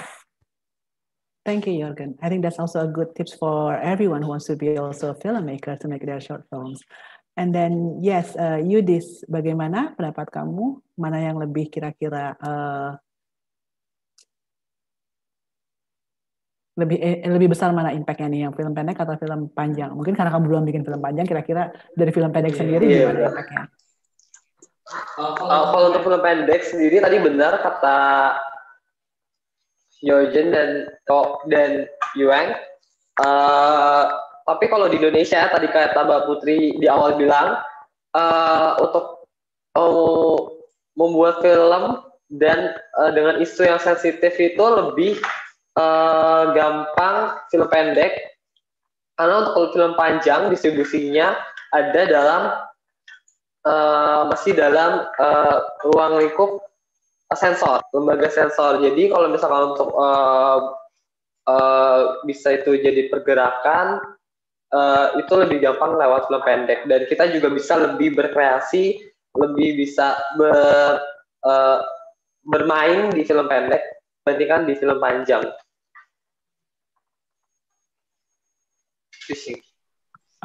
Thank you, Jorgen. I think that's also a good tips for everyone who wants to be also a filmmaker to make their short films. And then yes, uh, Yudis, bagaimana pendapat kamu? Mana yang lebih kira-kira uh, lebih eh, lebih besar mana impactnya nih yang film pendek atau film panjang? Mungkin karena kamu belum bikin film panjang, kira-kira dari film pendek yeah, sendiri yeah, gimana yeah. impactnya? Uh, kalau untuk film pendek sendiri tadi benar kata Yojen dan To dan Yuang. Uh, tapi kalau di Indonesia tadi kata Mbak Putri di awal bilang uh, untuk uh, membuat film dan uh, dengan isu yang sensitif itu lebih uh, gampang film pendek. Karena untuk film panjang distribusinya ada dalam uh, masih dalam uh, ruang lingkup sensor lembaga sensor. Jadi kalau misalkan untuk uh, uh, bisa itu jadi pergerakan uh, itu lebih gampang lewat film pendek. Dan kita juga bisa lebih berkreasi lebih bisa ber, uh, bermain di film pendek dibandingkan di film panjang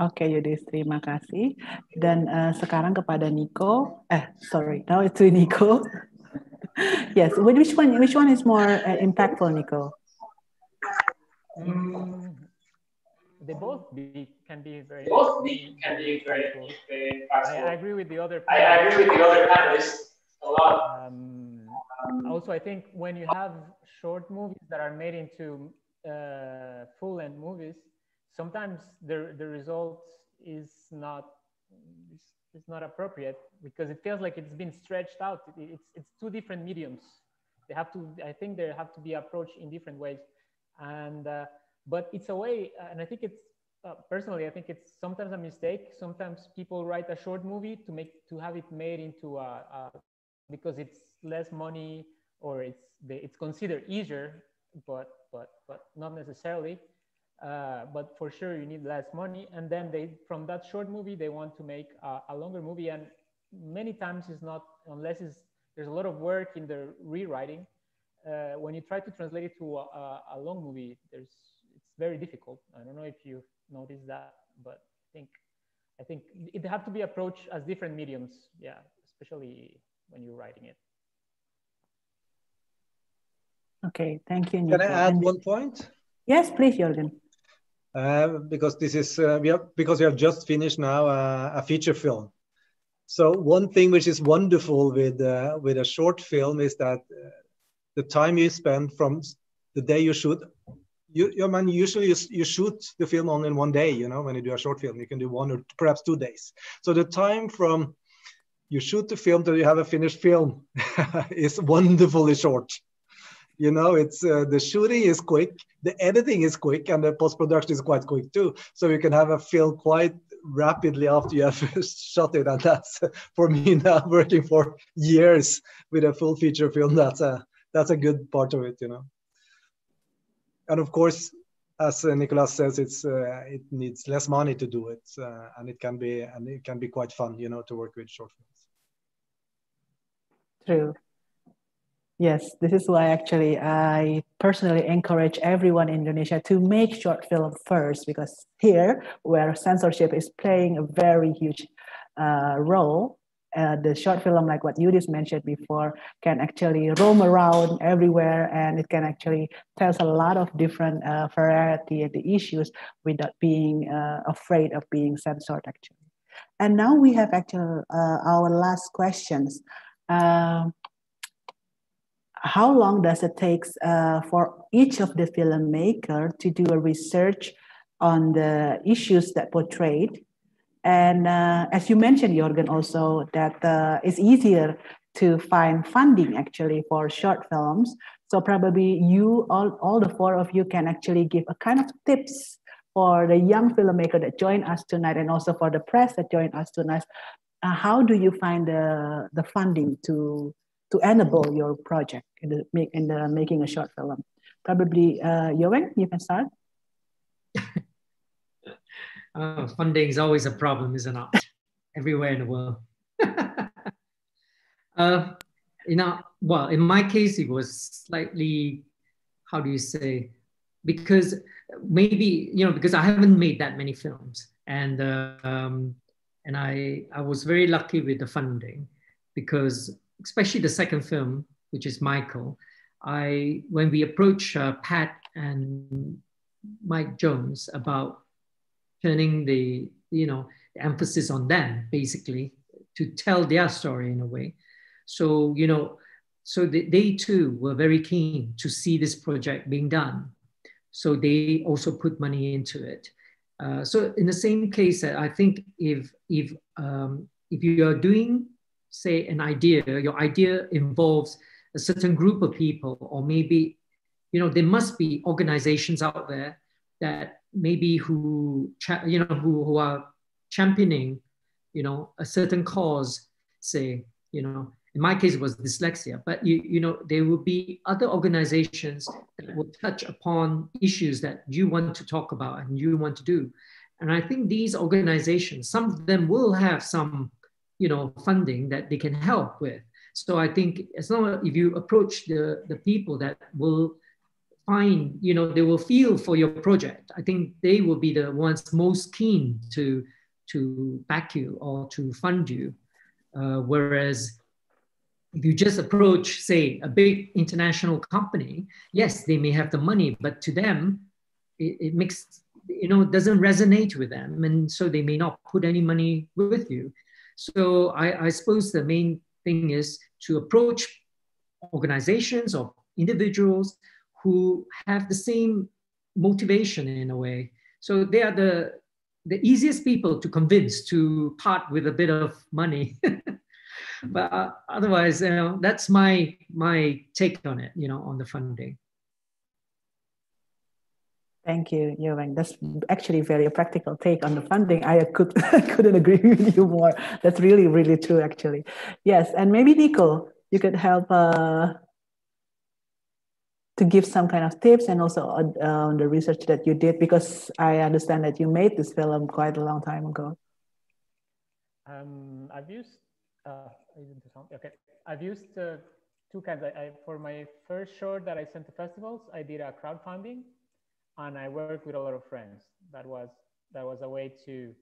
Oke, okay, Yudis, terima kasih. Dan uh, sekarang kepada Nico. Eh, sorry, now it's to Nico. yes, which one? Which one is more uh, impactful, Nico? Mm, they both be, can be very. Both be, can be very impactful. I, I, agree with the other. I, agree with the other panelists a lot. Um, also, I think when you have short movies that are made into uh, full-length movies, sometimes the the result is not is not appropriate because it feels like it's been stretched out. It's it's two different mediums. They have to. I think they have to be approached in different ways, and uh, but it's a way. And I think it's uh, personally, I think it's sometimes a mistake. Sometimes people write a short movie to make to have it made into a, a because it's less money or it's it's considered easier, but but but not necessarily uh, but for sure you need less money. And then they, from that short movie, they want to make a, a longer movie. And many times it's not, unless it's, there's a lot of work in the rewriting. Uh, when you try to translate it to a, a, long movie, there's, it's very difficult. I don't know if you've noticed that, but I think, I think it have to be approached as different mediums. Yeah, especially when you're writing it. Okay, thank you. Nico. Can I add one point? Yes, please, Jorgen. Uh, because this is uh, we have because we have just finished now uh, a feature film. So one thing which is wonderful with uh, with a short film is that uh, the time you spend from the day you shoot. You, you man, usually you, you shoot the film on in one day. You know, when you do a short film, you can do one or perhaps two days. So the time from you shoot the film till you have a finished film is wonderfully short you know it's uh, the shooting is quick the editing is quick and the post production is quite quick too so you can have a film quite rapidly after you have shot it and that's for me now working for years with a full feature film that's a that's a good part of it you know and of course as uh, Nicolas says, it's uh, it needs less money to do it, uh, and it can be and it can be quite fun, you know, to work with short films. True. Yes, this is why actually I personally encourage everyone in Indonesia to make short film first because here, where censorship is playing a very huge uh, role, uh, the short film, like what you just mentioned before, can actually roam around everywhere and it can actually tell a lot of different uh, variety of the issues without being uh, afraid of being censored actually. And now we have actually uh, our last questions. Um, how long does it take uh, for each of the filmmaker to do a research on the issues that portrayed? And uh, as you mentioned, Jorgen, also that uh, it's easier to find funding actually for short films. So probably you, all, all the four of you can actually give a kind of tips for the young filmmaker that join us tonight and also for the press that join us tonight. Uh, how do you find the, the funding to to enable your project in the, make, in the making a short film. Probably, uh, you can start. uh, funding is always a problem, isn't it? Everywhere in the world. uh, you know, well, in my case, it was slightly, how do you say, because maybe you know, because I haven't made that many films, and uh, um, and I I was very lucky with the funding because especially the second film, which is Michael, I when we approached uh, Pat and Mike Jones about turning the you know the emphasis on them basically to tell their story in a way. So you know, so they, they too were very keen to see this project being done. So they also put money into it. Uh, so in the same case, I think if if um, if you are doing say an idea, your idea involves a certain group of people, or maybe, you know, there must be organizations out there that maybe who, you know, who, who are championing, you know, a certain cause, say, you know, in my case it was dyslexia, but you, you know, there will be other organizations that will touch upon issues that you want to talk about and you want to do. And I think these organizations, some of them will have some you know funding that they can help with. So i think as long as if you approach the the people that will find you know they will feel for your project i think they will be the ones most keen to to back you or to fund you. Uh, whereas if you just approach say a big international company yes they may have the money but to them it, it makes you know doesn't resonate with them. And so they may not put any money with you so I, I suppose the main thing is to approach organizations or individuals who have the same motivation in a way. So they are the the easiest people to convince to part with a bit of money. but uh, otherwise, you know, that's my my take on it. You know, on the funding. Thank you, Johan. That's actually very practical take on the funding. I could couldn't agree with you more. That's really, really true, actually. Yes, and maybe Nico, you could help uh, to give some kind of tips and also on uh, the research that you did, because I understand that you made this film quite a long time ago. Um, I've used, uh, okay, I've used uh, two kinds. I, I, for my first short that I sent to festivals, I did a crowdfunding and I worked with a lot of friends. That was that was a way to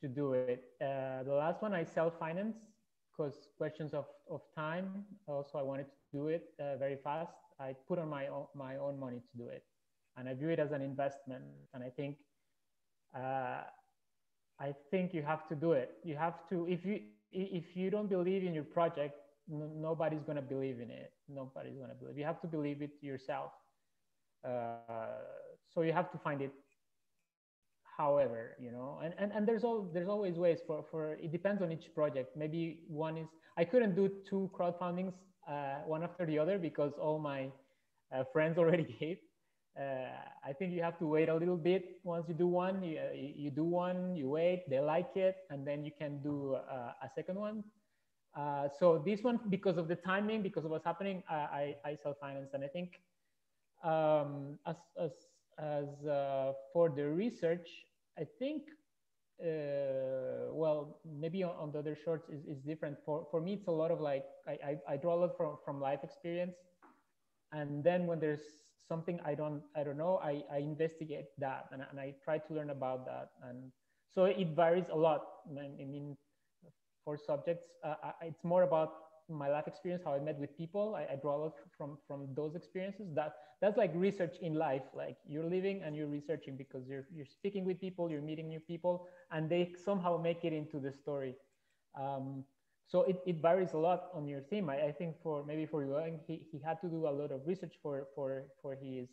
to do it. Uh, the last one I self-financed because questions of, of time. Also, I wanted to do it uh, very fast. I put on my own, my own money to do it, and I view it as an investment. And I think uh, I think you have to do it. You have to if you if you don't believe in your project, nobody's gonna believe in it. Nobody's gonna believe. You have to believe it yourself. Uh, so you have to find it. However, you know, and, and, and there's all there's always ways for for it depends on each project. Maybe one is I couldn't do two crowdfundings uh, one after the other because all my uh, friends already gave. Uh, I think you have to wait a little bit. Once you do one, you, you do one, you wait, they like it, and then you can do uh, a second one. Uh, so this one, because of the timing, because of what's happening, I, I, I self-finance. And I think um, as, as, as uh, for the research, I think, uh, well, maybe on, on, the other shorts is, is different. For, for me, it's a lot of like, I, I, I draw a lot from, from life experience. And then when there's something I don't I don't know, I, I investigate that and, and I try to learn about that. And so it varies a lot. I mean, for subjects, uh, it's more about my life experience, how I met with people. I, I, draw a lot from from those experiences. That that's like research in life. Like you're living and you're researching because you're you're speaking with people, you're meeting new people, and they somehow make it into the story. Um, so it, it varies a lot on your theme. I, I think for maybe for Yuan, he, he had to do a lot of research for for for his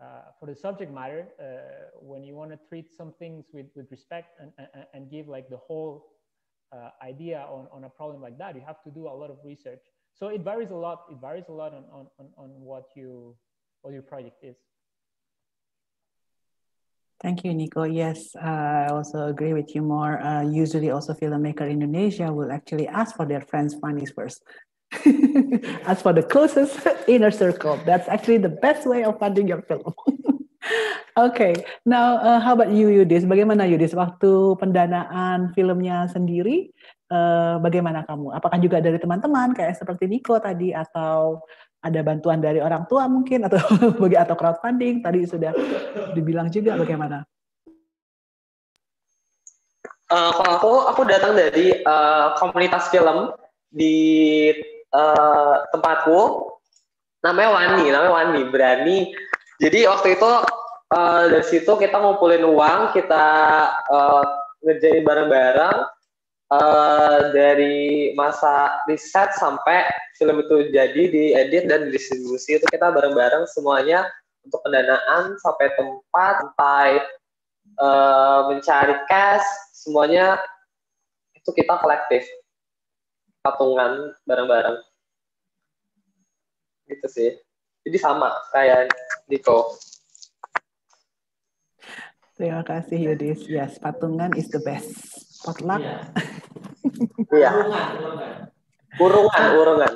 uh, for the subject matter. Uh, when you want to treat some things with with respect and, and, and give like the whole uh, idea on, on a problem like that, you have to do a lot of research. So it varies a lot. It varies a lot on on, on, on what you what your project is. Thank you, Nico. Yes, uh, I also agree with you more. Uh, usually also filmmaker Indonesia will actually ask for their friends' funnies first. ask for the closest inner circle. That's actually the best way of funding your film. okay, now uh, how about you Yudis? Bagaimana Yudis waktu pendanaan filmnya sendiri? Uh, bagaimana kamu? Apakah juga dari teman-teman kayak seperti Nico tadi atau ada bantuan dari orang tua mungkin atau bagi atau crowdfunding tadi sudah dibilang juga bagaimana? Uh, kalau aku aku datang dari uh, komunitas film di uh, tempatku namanya Wani namanya Wani berani jadi waktu itu uh, dari situ kita ngumpulin uang kita uh, ngerjain bareng-bareng. Uh, dari masa riset sampai film itu jadi diedit dan didistribusi itu kita bareng-bareng semuanya untuk pendanaan sampai tempat sampai uh, mencari cash semuanya itu kita kolektif. Patungan bareng-bareng. Gitu sih. Jadi sama kayak Diko Terima kasih Yudis. Yes, patungan is the best. Potluck. Iya. iya. Urungan, urungan.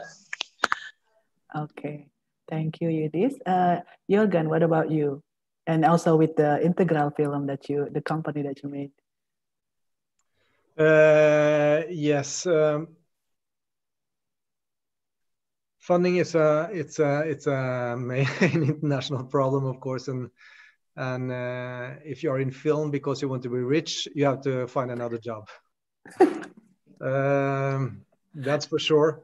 Okay. Thank you, Yudis. Uh, Jorgen, what about you? And also with the integral film that you, the company that you made. Uh, yes. Um, funding is a it's a it's a main international problem, of course, and and uh, if you are in film because you want to be rich, you have to find another job. um, that's for sure.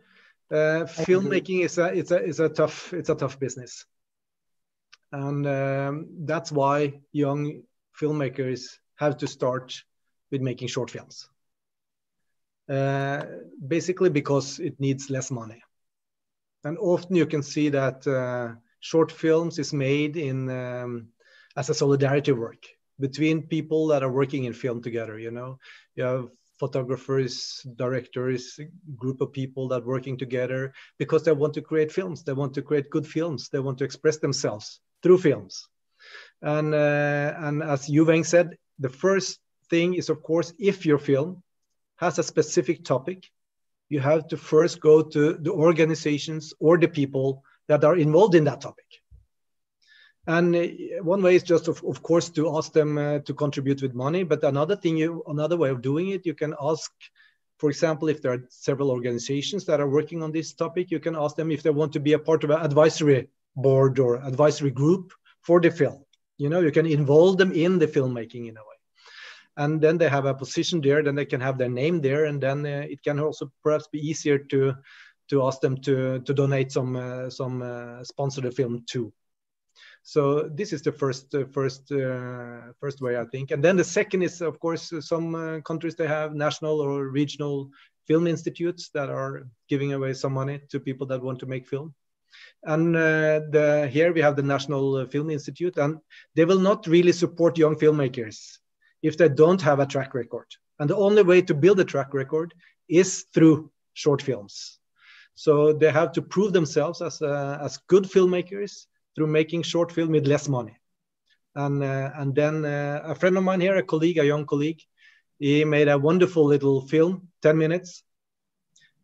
Uh, filmmaking is a it's a it's a tough it's a tough business, and um, that's why young filmmakers have to start with making short films. Uh, basically, because it needs less money, and often you can see that uh, short films is made in um, as a solidarity work between people that are working in film together. You know, you have photographers, directors, group of people that working together because they want to create films. They want to create good films. They want to express themselves through films. And uh, and as Yuveng said, the first thing is of course if your film has a specific topic, you have to first go to the organizations or the people that are involved in that topic and uh, one way is just, of, of course, to ask them uh, to contribute with money. But another thing, you, another way of doing it, you can ask, for example, if there are several organizations that are working on this topic, you can ask them if they want to be a part of an advisory board or advisory group for the film. You know, you can involve them in the filmmaking in a way. And then they have a position there, then they can have their name there, and then uh, it can also perhaps be easier to to ask them to to donate some uh, some uh, sponsor the film too. So this is the first uh, first uh, first way I think, and then the second is of course some uh, countries they have national or regional film institutes that are giving away some money to people that want to make film. And uh, the, here we have the National Film Institute, and they will not really support young filmmakers if they don't have a track record. And the only way to build a track record is through short films. So they have to prove themselves as, uh, as good filmmakers through making short film with less money. And, uh, and then uh, a friend of mine here, a colleague, a young colleague, he made a wonderful little film, 10 minutes.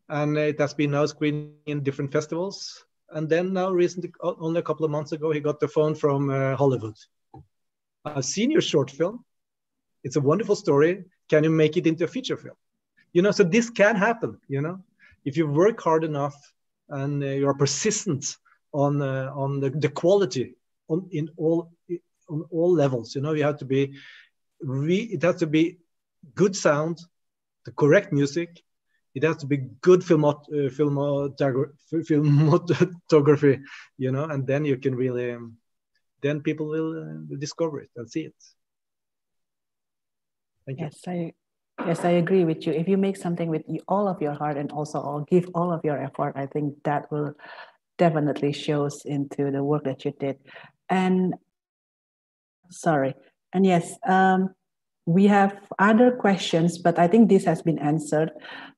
And it has been now screened in different festivals. And then now recently, only a couple of months ago, he got the phone from uh, Hollywood. I've seen your short film. It's a wonderful story. Can you make it into a feature film? You know, so this can happen, you know, if you work hard enough and uh, you are persistent on uh, on the, the quality on in all on all levels. You know you have to be re, it has to be good sound the correct music. It has to be good filmot, uh, filmography you know and then you can really um, then people will uh, discover it and see it. Thank you. yes i yes i agree with you. If you make something with all of your heart and also all, give all of your effort i think that will definitely shows into the work that you did. And sorry, and yes, um, we have other questions, but I think this has been answered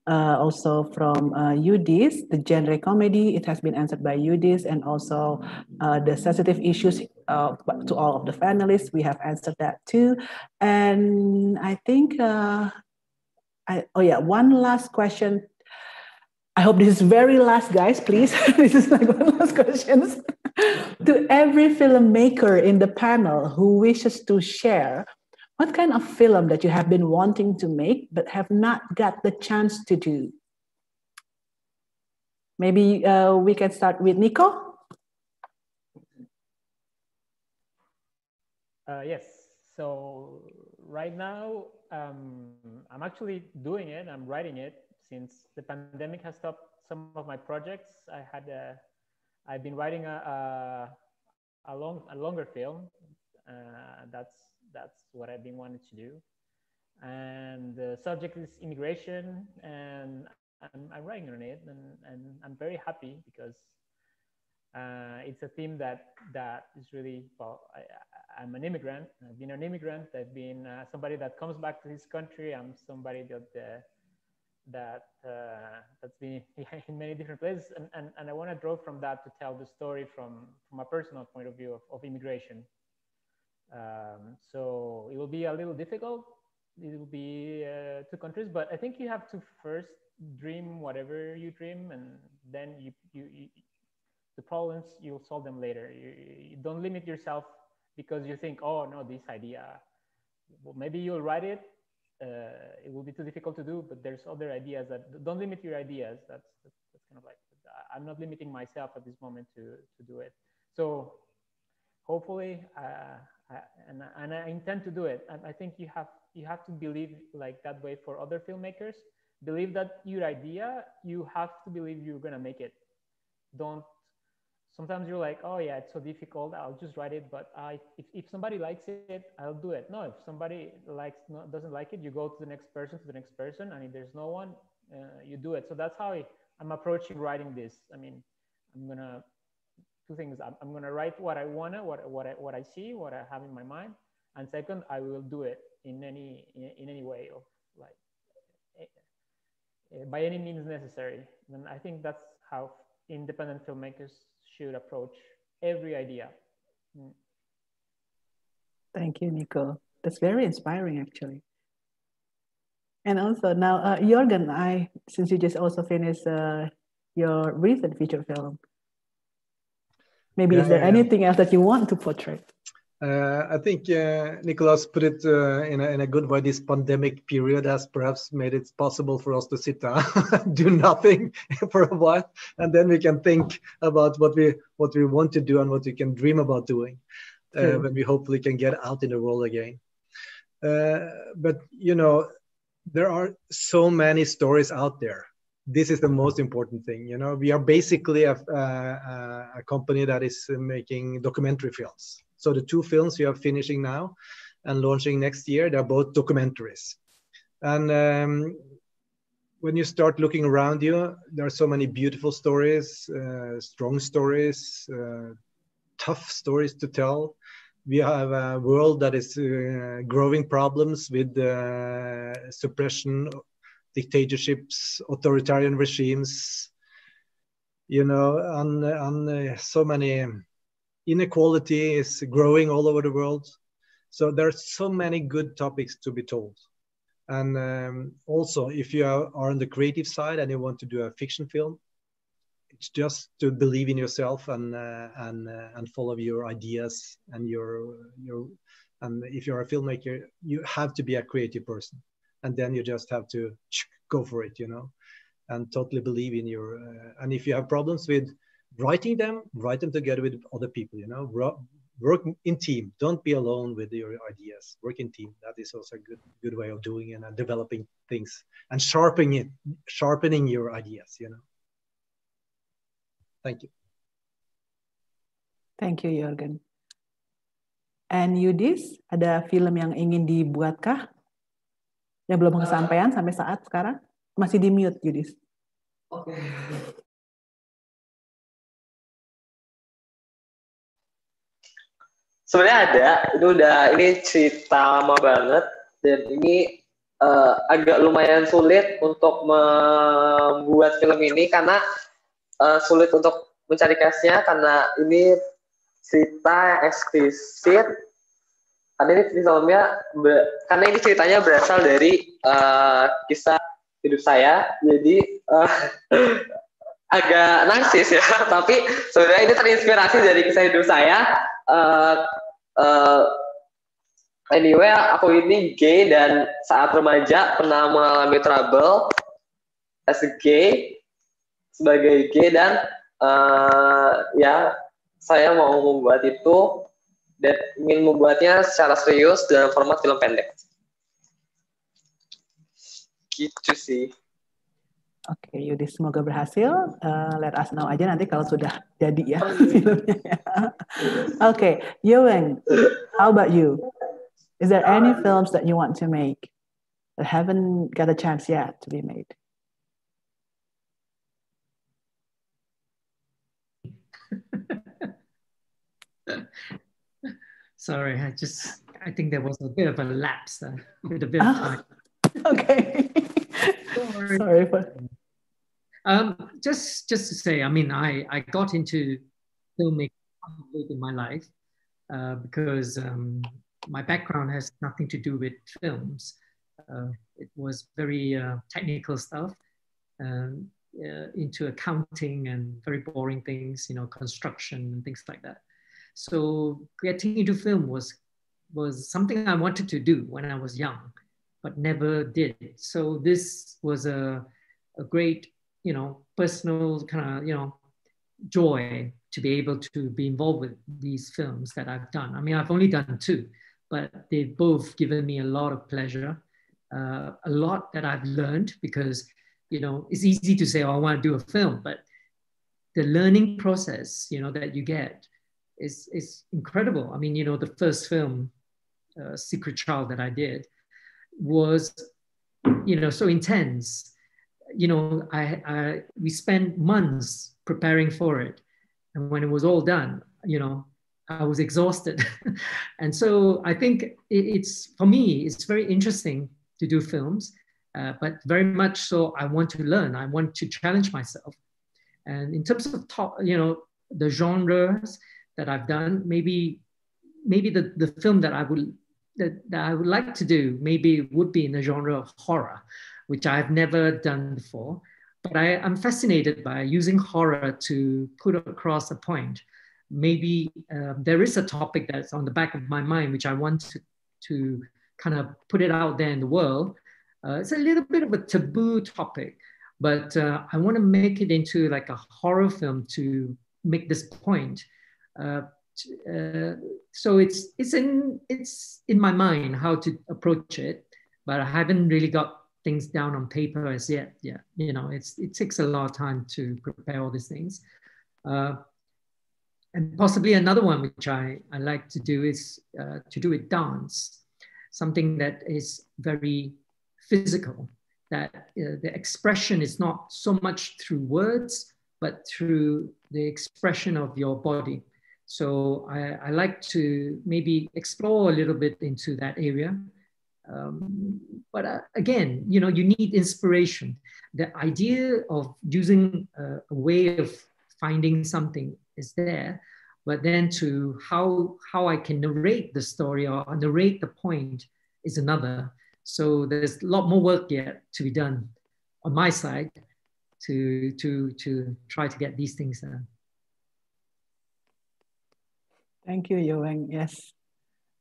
uh, also from uh, Yudis, the genre comedy, it has been answered by Yudis, and also uh, the sensitive issues uh, to all of the panelists, we have answered that too. And I think, uh, I, oh yeah, one last question I hope this is very last, guys, please. this is like one last questions. to every filmmaker in the panel who wishes to share, what kind of film that you have been wanting to make but have not got the chance to do? Maybe uh, we can start with Nico. Uh, yes. So right now, um, I'm actually doing it. I'm writing it since the pandemic has stopped some of my projects, I had a, I've been writing a, a, a long a longer film. Uh, that's that's what I've been wanting to do, and the subject is immigration, and I'm, I'm writing on it, and, and I'm very happy because uh, it's a theme that that is really well. I, am an immigrant. I've been an immigrant. I've been uh, somebody that comes back to this country. I'm somebody that uh, that uh, that's been in many different places. And, and, and i want to draw from that to tell the story from from a personal point of view of, of immigration. Um, so it will be a little difficult. It will be uh, two countries but i think you have to first dream whatever you dream and then you, you, you the problems you'll solve them later. You, you don't limit yourself because you think oh no this idea. Well, maybe you'll write it uh, it will be too difficult to do, but there's other ideas that don't limit your ideas. That's, that's, that's kind of like, I'm not limiting myself at this moment to, to do it. So hopefully, uh, I, and, and I intend to do it. And I think you have, you have to believe like that way for other filmmakers. Believe that your idea, you have to believe you're gonna make it. Don't sometimes you're like, oh yeah, it's so difficult. I'll just write it. But I, if, if somebody likes it, I'll do it. No, if somebody likes doesn't like it, you go to the next person, to the next person, and if there's no one, uh, you do it. So that's how I, am approaching writing this. I mean, I'm gonna two things. I'm, I'm gonna write what I wanna, what what I, what I see, what I have in my mind, and second, I will do it in any in, in any way of like eh, eh, by any means necessary. And I think that's how independent filmmakers should approach every idea. Mm. Thank you, Nico. That's very inspiring, actually. And also now, uh, Jorgen, I since you just also finished uh, your recent feature film, maybe yeah, is there yeah, anything yeah. else that you want to portray? Uh, I think uh, Nicholas put it uh, in, a, in a good way. This pandemic period has perhaps made it possible for us to sit down, do nothing for a while, and then we can think about what we what we want to do and what we can dream about doing uh, when we hopefully can get out in the world again. Uh, but you know, there are so many stories out there this is the most important thing. You know, we are basically a, a, a company that is making documentary films. So the two films we are finishing now and launching next year, they're both documentaries. And um, when you start looking around you, there are so many beautiful stories, uh, strong stories, uh, tough stories to tell. We have a world that is uh, growing problems with uh, suppression, dictatorships, authoritarian regimes, you know, and, and uh, so many inequality is growing all over the world. So there are so many good topics to be told. And um, also, if you are, on the creative side and you want to do a fiction film, it's just to believe in yourself and uh, and uh, and follow your ideas and your your and if you're a filmmaker, you have to be a creative person, and then you just have to go for it, you know, and totally believe in your. Uh, and if you have problems with writing them, write them together with other people, you know, work in team. Don't be alone with your ideas. Work in team. That is also a good good way of doing it and developing things and sharpening it sharpening your ideas you know. Thank you. Thank you Jorgen. and Yudis ada film yang ingin dibuatkah? Yang belum kesampaian sampai saat sekarang? Masih di mute Yudis. Oke. okay. Sebenarnya ada itu udah ini cerita lama banget dan ini uh, agak lumayan sulit untuk membuat film ini karena uh, sulit untuk mencari cashnya karena ini cerita eksplisit. Karena ini filmnya karena ini ceritanya berasal dari uh, kisah hidup saya. Jadi uh, agak narsis ya tapi sebenarnya ini terinspirasi dari kisah hidup saya. Uh, uh, anyway aku ini gay dan saat remaja pernah mengalami trouble as a gay sebagai gay dan uh, ya saya mau membuat itu dan ingin membuatnya secara serius dalam format film pendek. Gitu sih Oke, okay, Yudi, semoga berhasil. Uh, let us know aja nanti kalau sudah jadi ya filmnya. Oke, okay, Yowen, how about you? Is there any films that you want to make that haven't got a chance yet to be made? Sorry, I just I think there was a bit of a lapse there, with a bit of ah, time. Okay. Sorry. Sorry for... Um, just just to say, I mean, I I got into filmmaking late in my life uh, because um, my background has nothing to do with films. Uh, it was very uh, technical stuff, um, uh, into accounting and very boring things, you know, construction and things like that. So getting into film was was something I wanted to do when I was young but never did. So this was a, a great, you know, personal kind of, you know, joy to be able to be involved with these films that I've done. I mean, I've only done two, but they've both given me a lot of pleasure, uh, a lot that I've learned because, you know, it's easy to say, oh, I want to do a film, but the learning process, you know, that you get is, is incredible. I mean, you know, the first film, uh, Secret Child that I did, was, you know, so intense. You know, I, I we spent months preparing for it, and when it was all done, you know, I was exhausted. and so I think it's for me, it's very interesting to do films, uh, but very much so I want to learn. I want to challenge myself. And in terms of top, you know, the genres that I've done, maybe maybe the, the film that I would that, that I would like to do maybe would be in the genre of horror, which I've never done before. But I, am fascinated by using horror to put across a point. Maybe um, there is a topic that's on the back of my mind, which I want to, to kind of put it out there in the world. Uh, it's a little bit of a taboo topic, but uh, I want to make it into like a horror film to make this point. Uh, so it's it's in it's in my mind how to approach it, but I haven't really got things down on paper as yet. Yeah, you know, it's it takes a lot of time to prepare all these things. Uh, and possibly another one which I, I like to do is uh, to do with dance, something that is very physical, that uh, the expression is not so much through words, but through the expression of your body. So I, I like to maybe explore a little bit into that area. Um, but uh, again, you know, you need inspiration. The idea of using a, a way of finding something is there, but then to how how I can narrate the story or narrate the point is another. So there's a lot more work yet to be done on my side to to to try to get these things done. Thank you, Yoeng. Yes.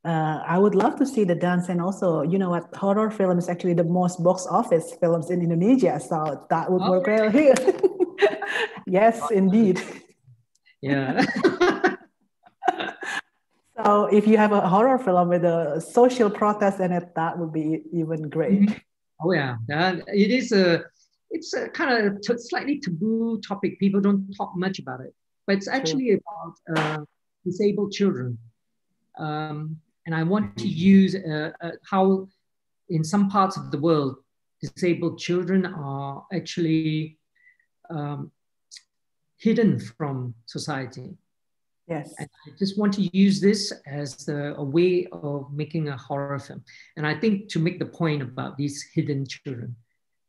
Uh, I would love to see the dance, and also, you know what, horror film is actually the most box office films in Indonesia, so that would work well here. yes, indeed. Yeah. so if you have a horror film with a social protest in it, that would be even great. Oh yeah, that, it is a it's a kind of slightly taboo topic. People don't talk much about it, but it's actually about uh, disabled children. Um, and I want to use uh, uh, how, in some parts of the world, disabled children are actually um, hidden from society. Yes. And I just want to use this as a, a, way of making a horror film. And I think to make the point about these hidden children.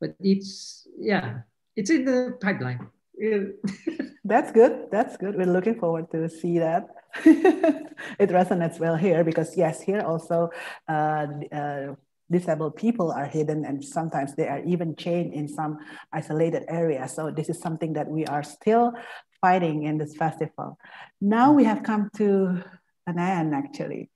But it's, yeah, it's in the pipeline. That's good. That's good. We're looking forward to see that. it resonates well here because yes, here also uh, uh, disabled people are hidden and sometimes they are even chained in some isolated area. So this is something that we are still fighting in this festival. Now we have come to an end actually.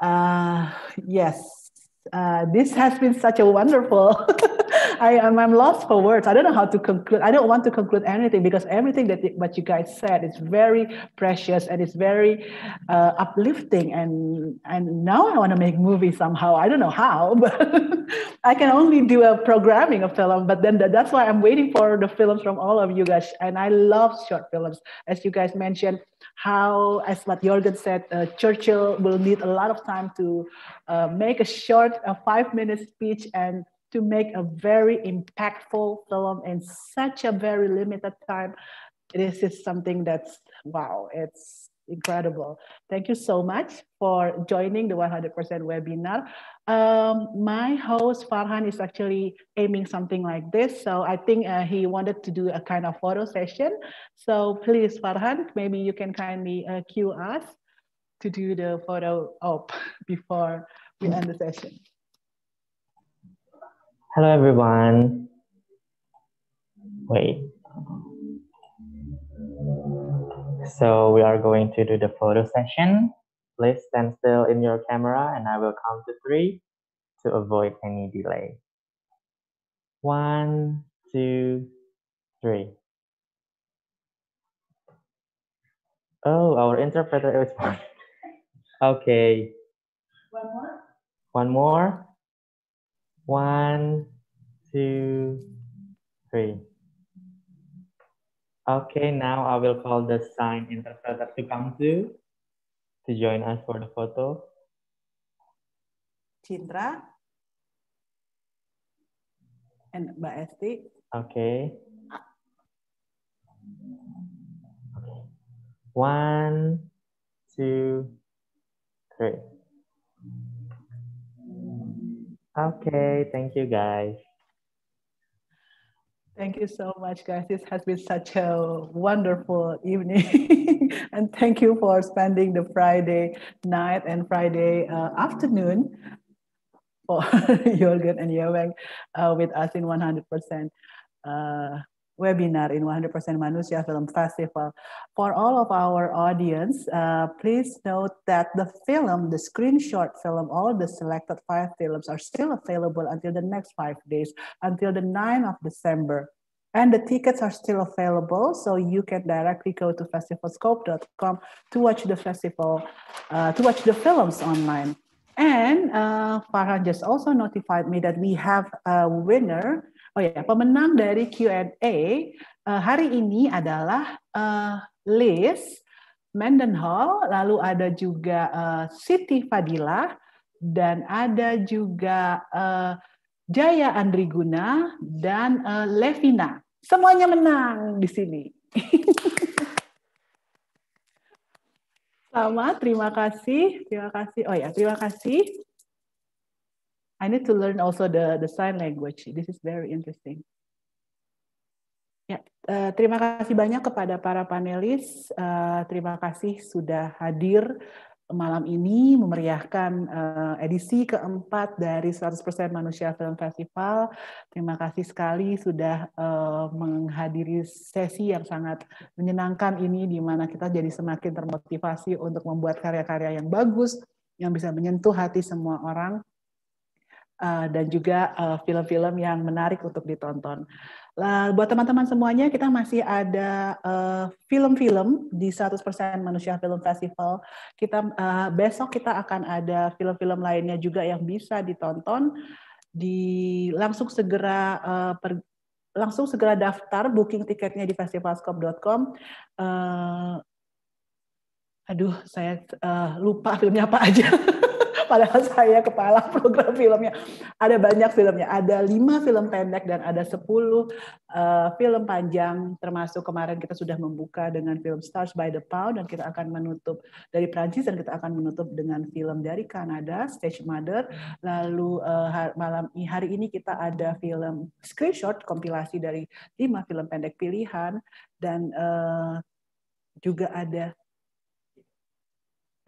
Uh, yes, uh, this has been such a wonderful I am I'm lost for words. I don't know how to conclude. I don't want to conclude anything because everything that what you guys said is very precious and it's very uh, uplifting. And and now I want to make movies somehow. I don't know how, but I can only do a programming of film. But then that's why I'm waiting for the films from all of you guys. And I love short films, as you guys mentioned. How, as what Jorgen said, uh, Churchill will need a lot of time to uh, make a short, a five-minute speech and to make a very impactful film in such a very limited time. This is something that's wow, it's incredible. Thank you so much for joining the 100% webinar. Um, my host Farhan is actually aiming something like this. So I think uh, he wanted to do a kind of photo session. So please Farhan, maybe you can kindly uh, cue us to do the photo op before we end the session. Hello everyone. Wait. So we are going to do the photo session. Please stand still in your camera and I will count to three to avoid any delay. One, two, three. Oh, our interpreter is Okay. One more? One more. One, two, three. Okay, now I will call the sign interpreter to come to to join us for the photo. Cindra and Mbak Esti. Okay. Okay. One, two, three. Okay, thank you guys. Thank you so much, guys. This has been such a wonderful evening. and thank you for spending the Friday night and Friday uh, afternoon for Jorgen and Yoeng uh, with us in 100%. Uh, webinar in 100% Manusia Film Festival. For all of our audience, uh, please note that the film, the Screen Shorts film, all the selected five films are still available until the next five days, until the 9th of December. And the tickets are still available, so you can directly go to festivalscope.com to watch the festival, uh, to watch the films online. And uh, Farhan just also notified me that we have a winner. Oh ya, pemenang dari Q&A uh, hari ini adalah uh, Liz Mendenhall, lalu ada juga uh, Siti Fadila, dan ada juga Jaya Andriguna dan uh, Levina. Semuanya menang di sini. Sama, terima kasih. Terima kasih. Oh ya, terima kasih. I need to learn also the the sign language. This is very interesting. Ya, uh, terima kasih banyak kepada para panelis. Uh, terima kasih sudah hadir malam ini memeriahkan uh, edisi keempat dari 100% Manusia Film Festival. Terima kasih sekali sudah uh, menghadiri sesi yang sangat menyenangkan ini di mana kita jadi semakin termotivasi untuk membuat karya-karya yang bagus yang bisa menyentuh hati semua orang uh, dan juga film-film uh, yang menarik untuk ditonton. Uh, buat teman-teman semuanya, kita masih ada film-film uh, di 100% Manusia Film Festival. Kita uh, besok kita akan ada film-film lainnya juga yang bisa ditonton. Di langsung segera uh, per, langsung segera daftar booking tiketnya di festivalscope.com. Uh, aduh, saya uh, lupa filmnya apa aja. padahal saya kepala program filmnya. Ada banyak filmnya, ada lima film pendek dan ada sepuluh uh, film panjang, termasuk kemarin kita sudah membuka dengan film Stars by the Pound dan kita akan menutup dari Prancis dan kita akan menutup dengan film dari Kanada, Stage Mother. Lalu uh, malam hari ini kita ada film screenshot kompilasi dari lima film pendek pilihan dan uh, juga ada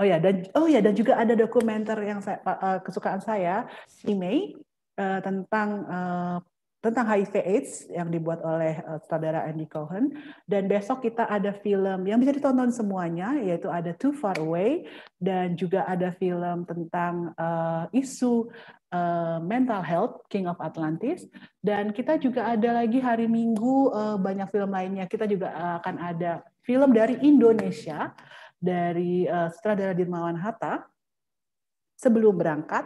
Oh ya dan oh ya dan juga ada dokumenter yang saya, uh, kesukaan saya si Mei uh, tentang uh, tentang HIV/AIDS yang dibuat oleh uh, saudara Andy Cohen. Dan besok kita ada film yang bisa ditonton semuanya yaitu ada Too Far Away dan juga ada film tentang uh, isu uh, mental health King of Atlantis. Dan kita juga ada lagi hari Minggu uh, banyak film lainnya. Kita juga akan ada film dari Indonesia dari uh, sutradara Dirmawan Hatta sebelum berangkat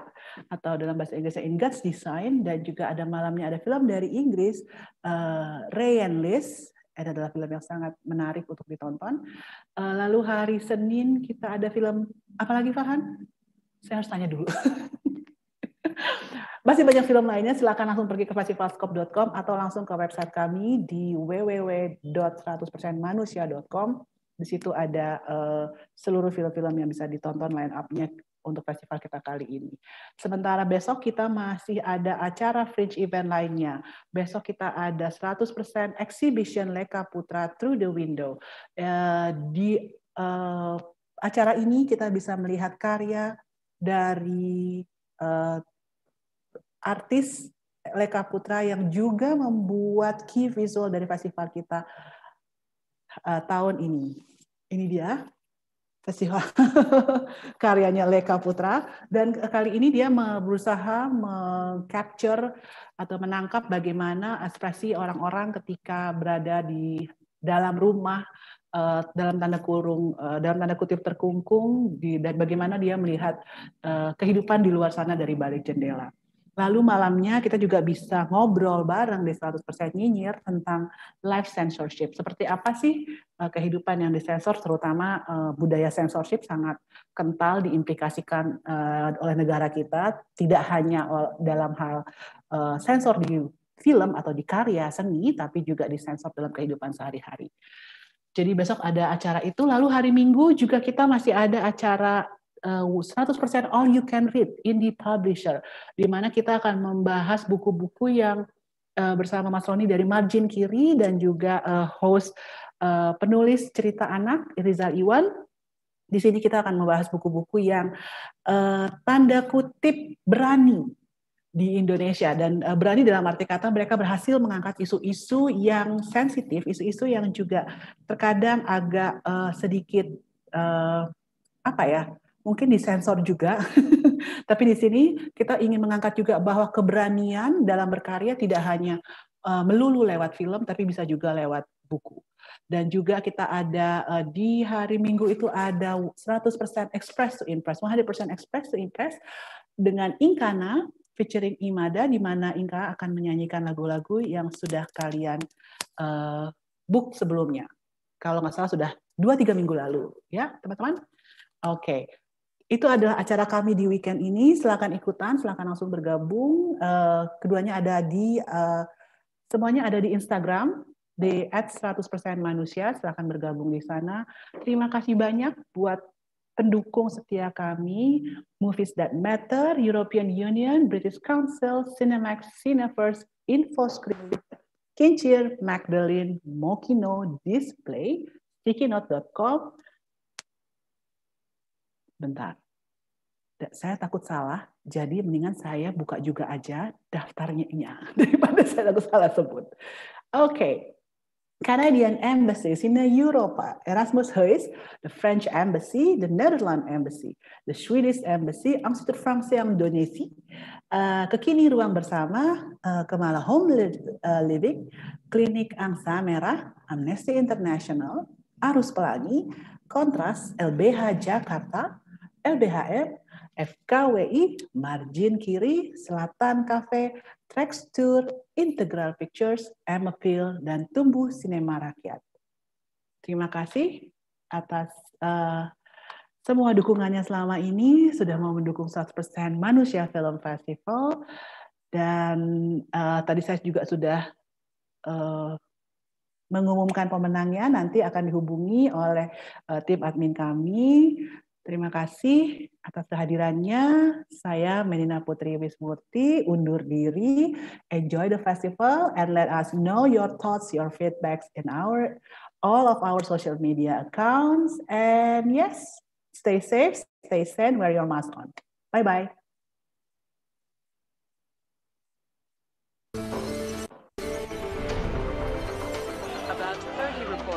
atau dalam bahasa Inggrisnya In God's Design dan juga ada malamnya ada film dari Inggris uh, Ray and Liz ada adalah film yang sangat menarik untuk ditonton. Uh, lalu hari Senin kita ada film apa lagi Farhan? Saya harus tanya dulu. Masih banyak film lainnya, silakan langsung pergi ke festivalscope.com atau langsung ke website kami di www.100persenmanusia.com di situ ada uh, seluruh film-film yang bisa ditonton line up-nya untuk festival kita kali ini. Sementara besok kita masih ada acara fringe event lainnya. Besok kita ada 100% exhibition Leka Putra Through the Window. Uh, di uh, acara ini kita bisa melihat karya dari uh, artis Leka Putra yang juga membuat key visual dari festival kita uh, tahun ini. Ini dia festival karyanya Leka Putra dan kali ini dia berusaha mengcapture atau menangkap bagaimana ekspresi orang-orang ketika berada di dalam rumah uh, dalam tanda kurung uh, dalam tanda kutip terkungkung dan bagaimana dia melihat kehidupan di luar sana dari balik jendela. Lalu malamnya kita juga bisa ngobrol bareng di 100% nyinyir tentang life censorship. Seperti apa sih uh, kehidupan yang disensor, terutama uh, budaya censorship sangat kental diimplikasikan uh, oleh negara kita, tidak hanya dalam hal sensor di film atau di karya seni, tapi juga disensor dalam kehidupan sehari-hari. Jadi besok ada acara itu, lalu hari Minggu juga kita masih ada acara 100% uh, all you can read indie publisher di mana kita akan membahas buku-buku yang uh, bersama Mas Roni dari Margin Kiri dan juga uh, host penulis cerita anak Rizal Iwan. Di sini kita akan membahas buku-buku yang tanda kutip berani di Indonesia. Dan berani dalam arti kata mereka berhasil mengangkat isu-isu yang sensitif, isu-isu yang juga terkadang agak sedikit apa ya mungkin disensor juga. Tapi di sini kita ingin mengangkat juga bahwa keberanian dalam berkarya tidak hanya uh, melulu lewat film, tapi bisa juga lewat buku. Dan juga kita ada uh, di hari Minggu itu ada 100% express to impress, 100% express to impress dengan Inkana featuring Imada di mana Inka akan menyanyikan lagu-lagu yang sudah kalian uh, book sebelumnya. Kalau nggak salah sudah 2-3 minggu lalu, ya teman-teman? Oke, okay. Itu adalah acara kami di weekend ini. Silakan ikutan, silakan langsung bergabung. Uh, keduanya ada di, uh, semuanya ada di Instagram, di at 100% manusia, silakan bergabung di sana. Terima kasih banyak buat pendukung setia kami, Movies That Matter, European Union, British Council, Cinemax, Cineverse, InfoScreen, Kincir, Magdalene, Mokino, Display, stickynote.com. Bentar. Saya takut salah, jadi mendingan saya buka juga aja daftarnya daripada saya takut salah sebut. Oke, okay. Canadian embassies in Europa, Erasmus Huis, the French embassy, the Netherlands embassy, the Swedish embassy, Institut Français Indonesia, uh, Kekini Ruang Bersama, uh, Kemala Home uh, Living, Klinik Angsa Merah, Amnesty International, Arus Pelangi, Kontras, LBH Jakarta, LBHM, FKWI, Margin Kiri, Selatan Cafe, Texture, Integral Pictures, Amapil, dan Tumbuh Sinema Rakyat. Terima kasih atas uh, semua dukungannya selama ini, sudah mau mendukung 100% Manusia Film Festival, dan uh, tadi saya juga sudah uh, mengumumkan pemenangnya, nanti akan dihubungi oleh uh, tim admin kami, Terima kasih atas kehadirannya. Saya Melina Putri Wismurti undur diri. Enjoy the festival and let us know your thoughts, your feedbacks in our all of our social media accounts. And yes, stay safe, stay sane, wear your mask on. Bye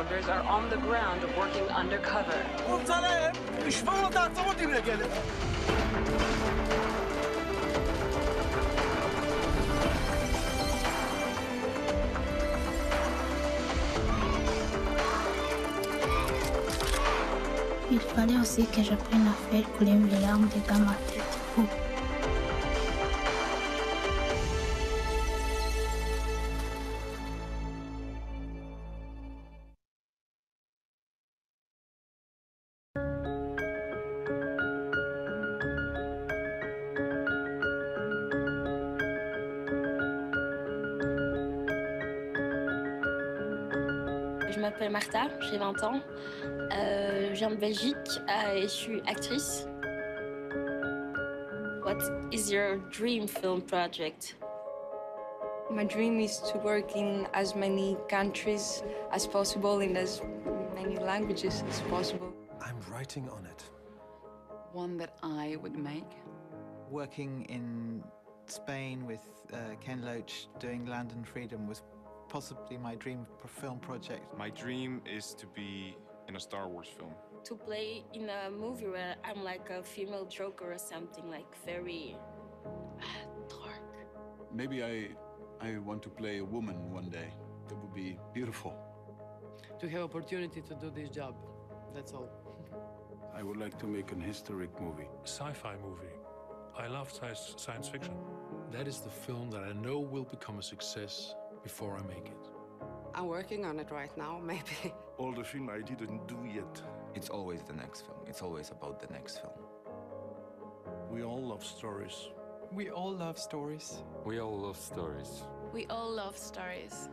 bye. are on the ground working undercover. Il fallait aussi que j'apprenne à faire couler mes larmes dans ma tête. Oh. M'appelle Martha, j'ai 20 ans. Euh, je viens de Belgique euh, et je suis actrice. What is your dream film project? My dream is to work in as many countries as possible, in as many languages as possible. I'm writing on it. One that I would make? Working in Spain with uh, Ken Loach doing Land and Freedom was possibly my dream film project. My dream is to be in a Star Wars film. To play in a movie where I'm like a female Joker or something like very dark. Maybe I, I want to play a woman one day. That would be beautiful. To have opportunity to do this job, that's all. I would like to make an historic movie. Sci-fi movie. I love science fiction. That is the film that I know will become a success before I make it. I'm working on it right now, maybe. All the film I didn't do yet. It's always the next film. It's always about the next film. We all love stories. We all love stories. We all love stories. We all love stories.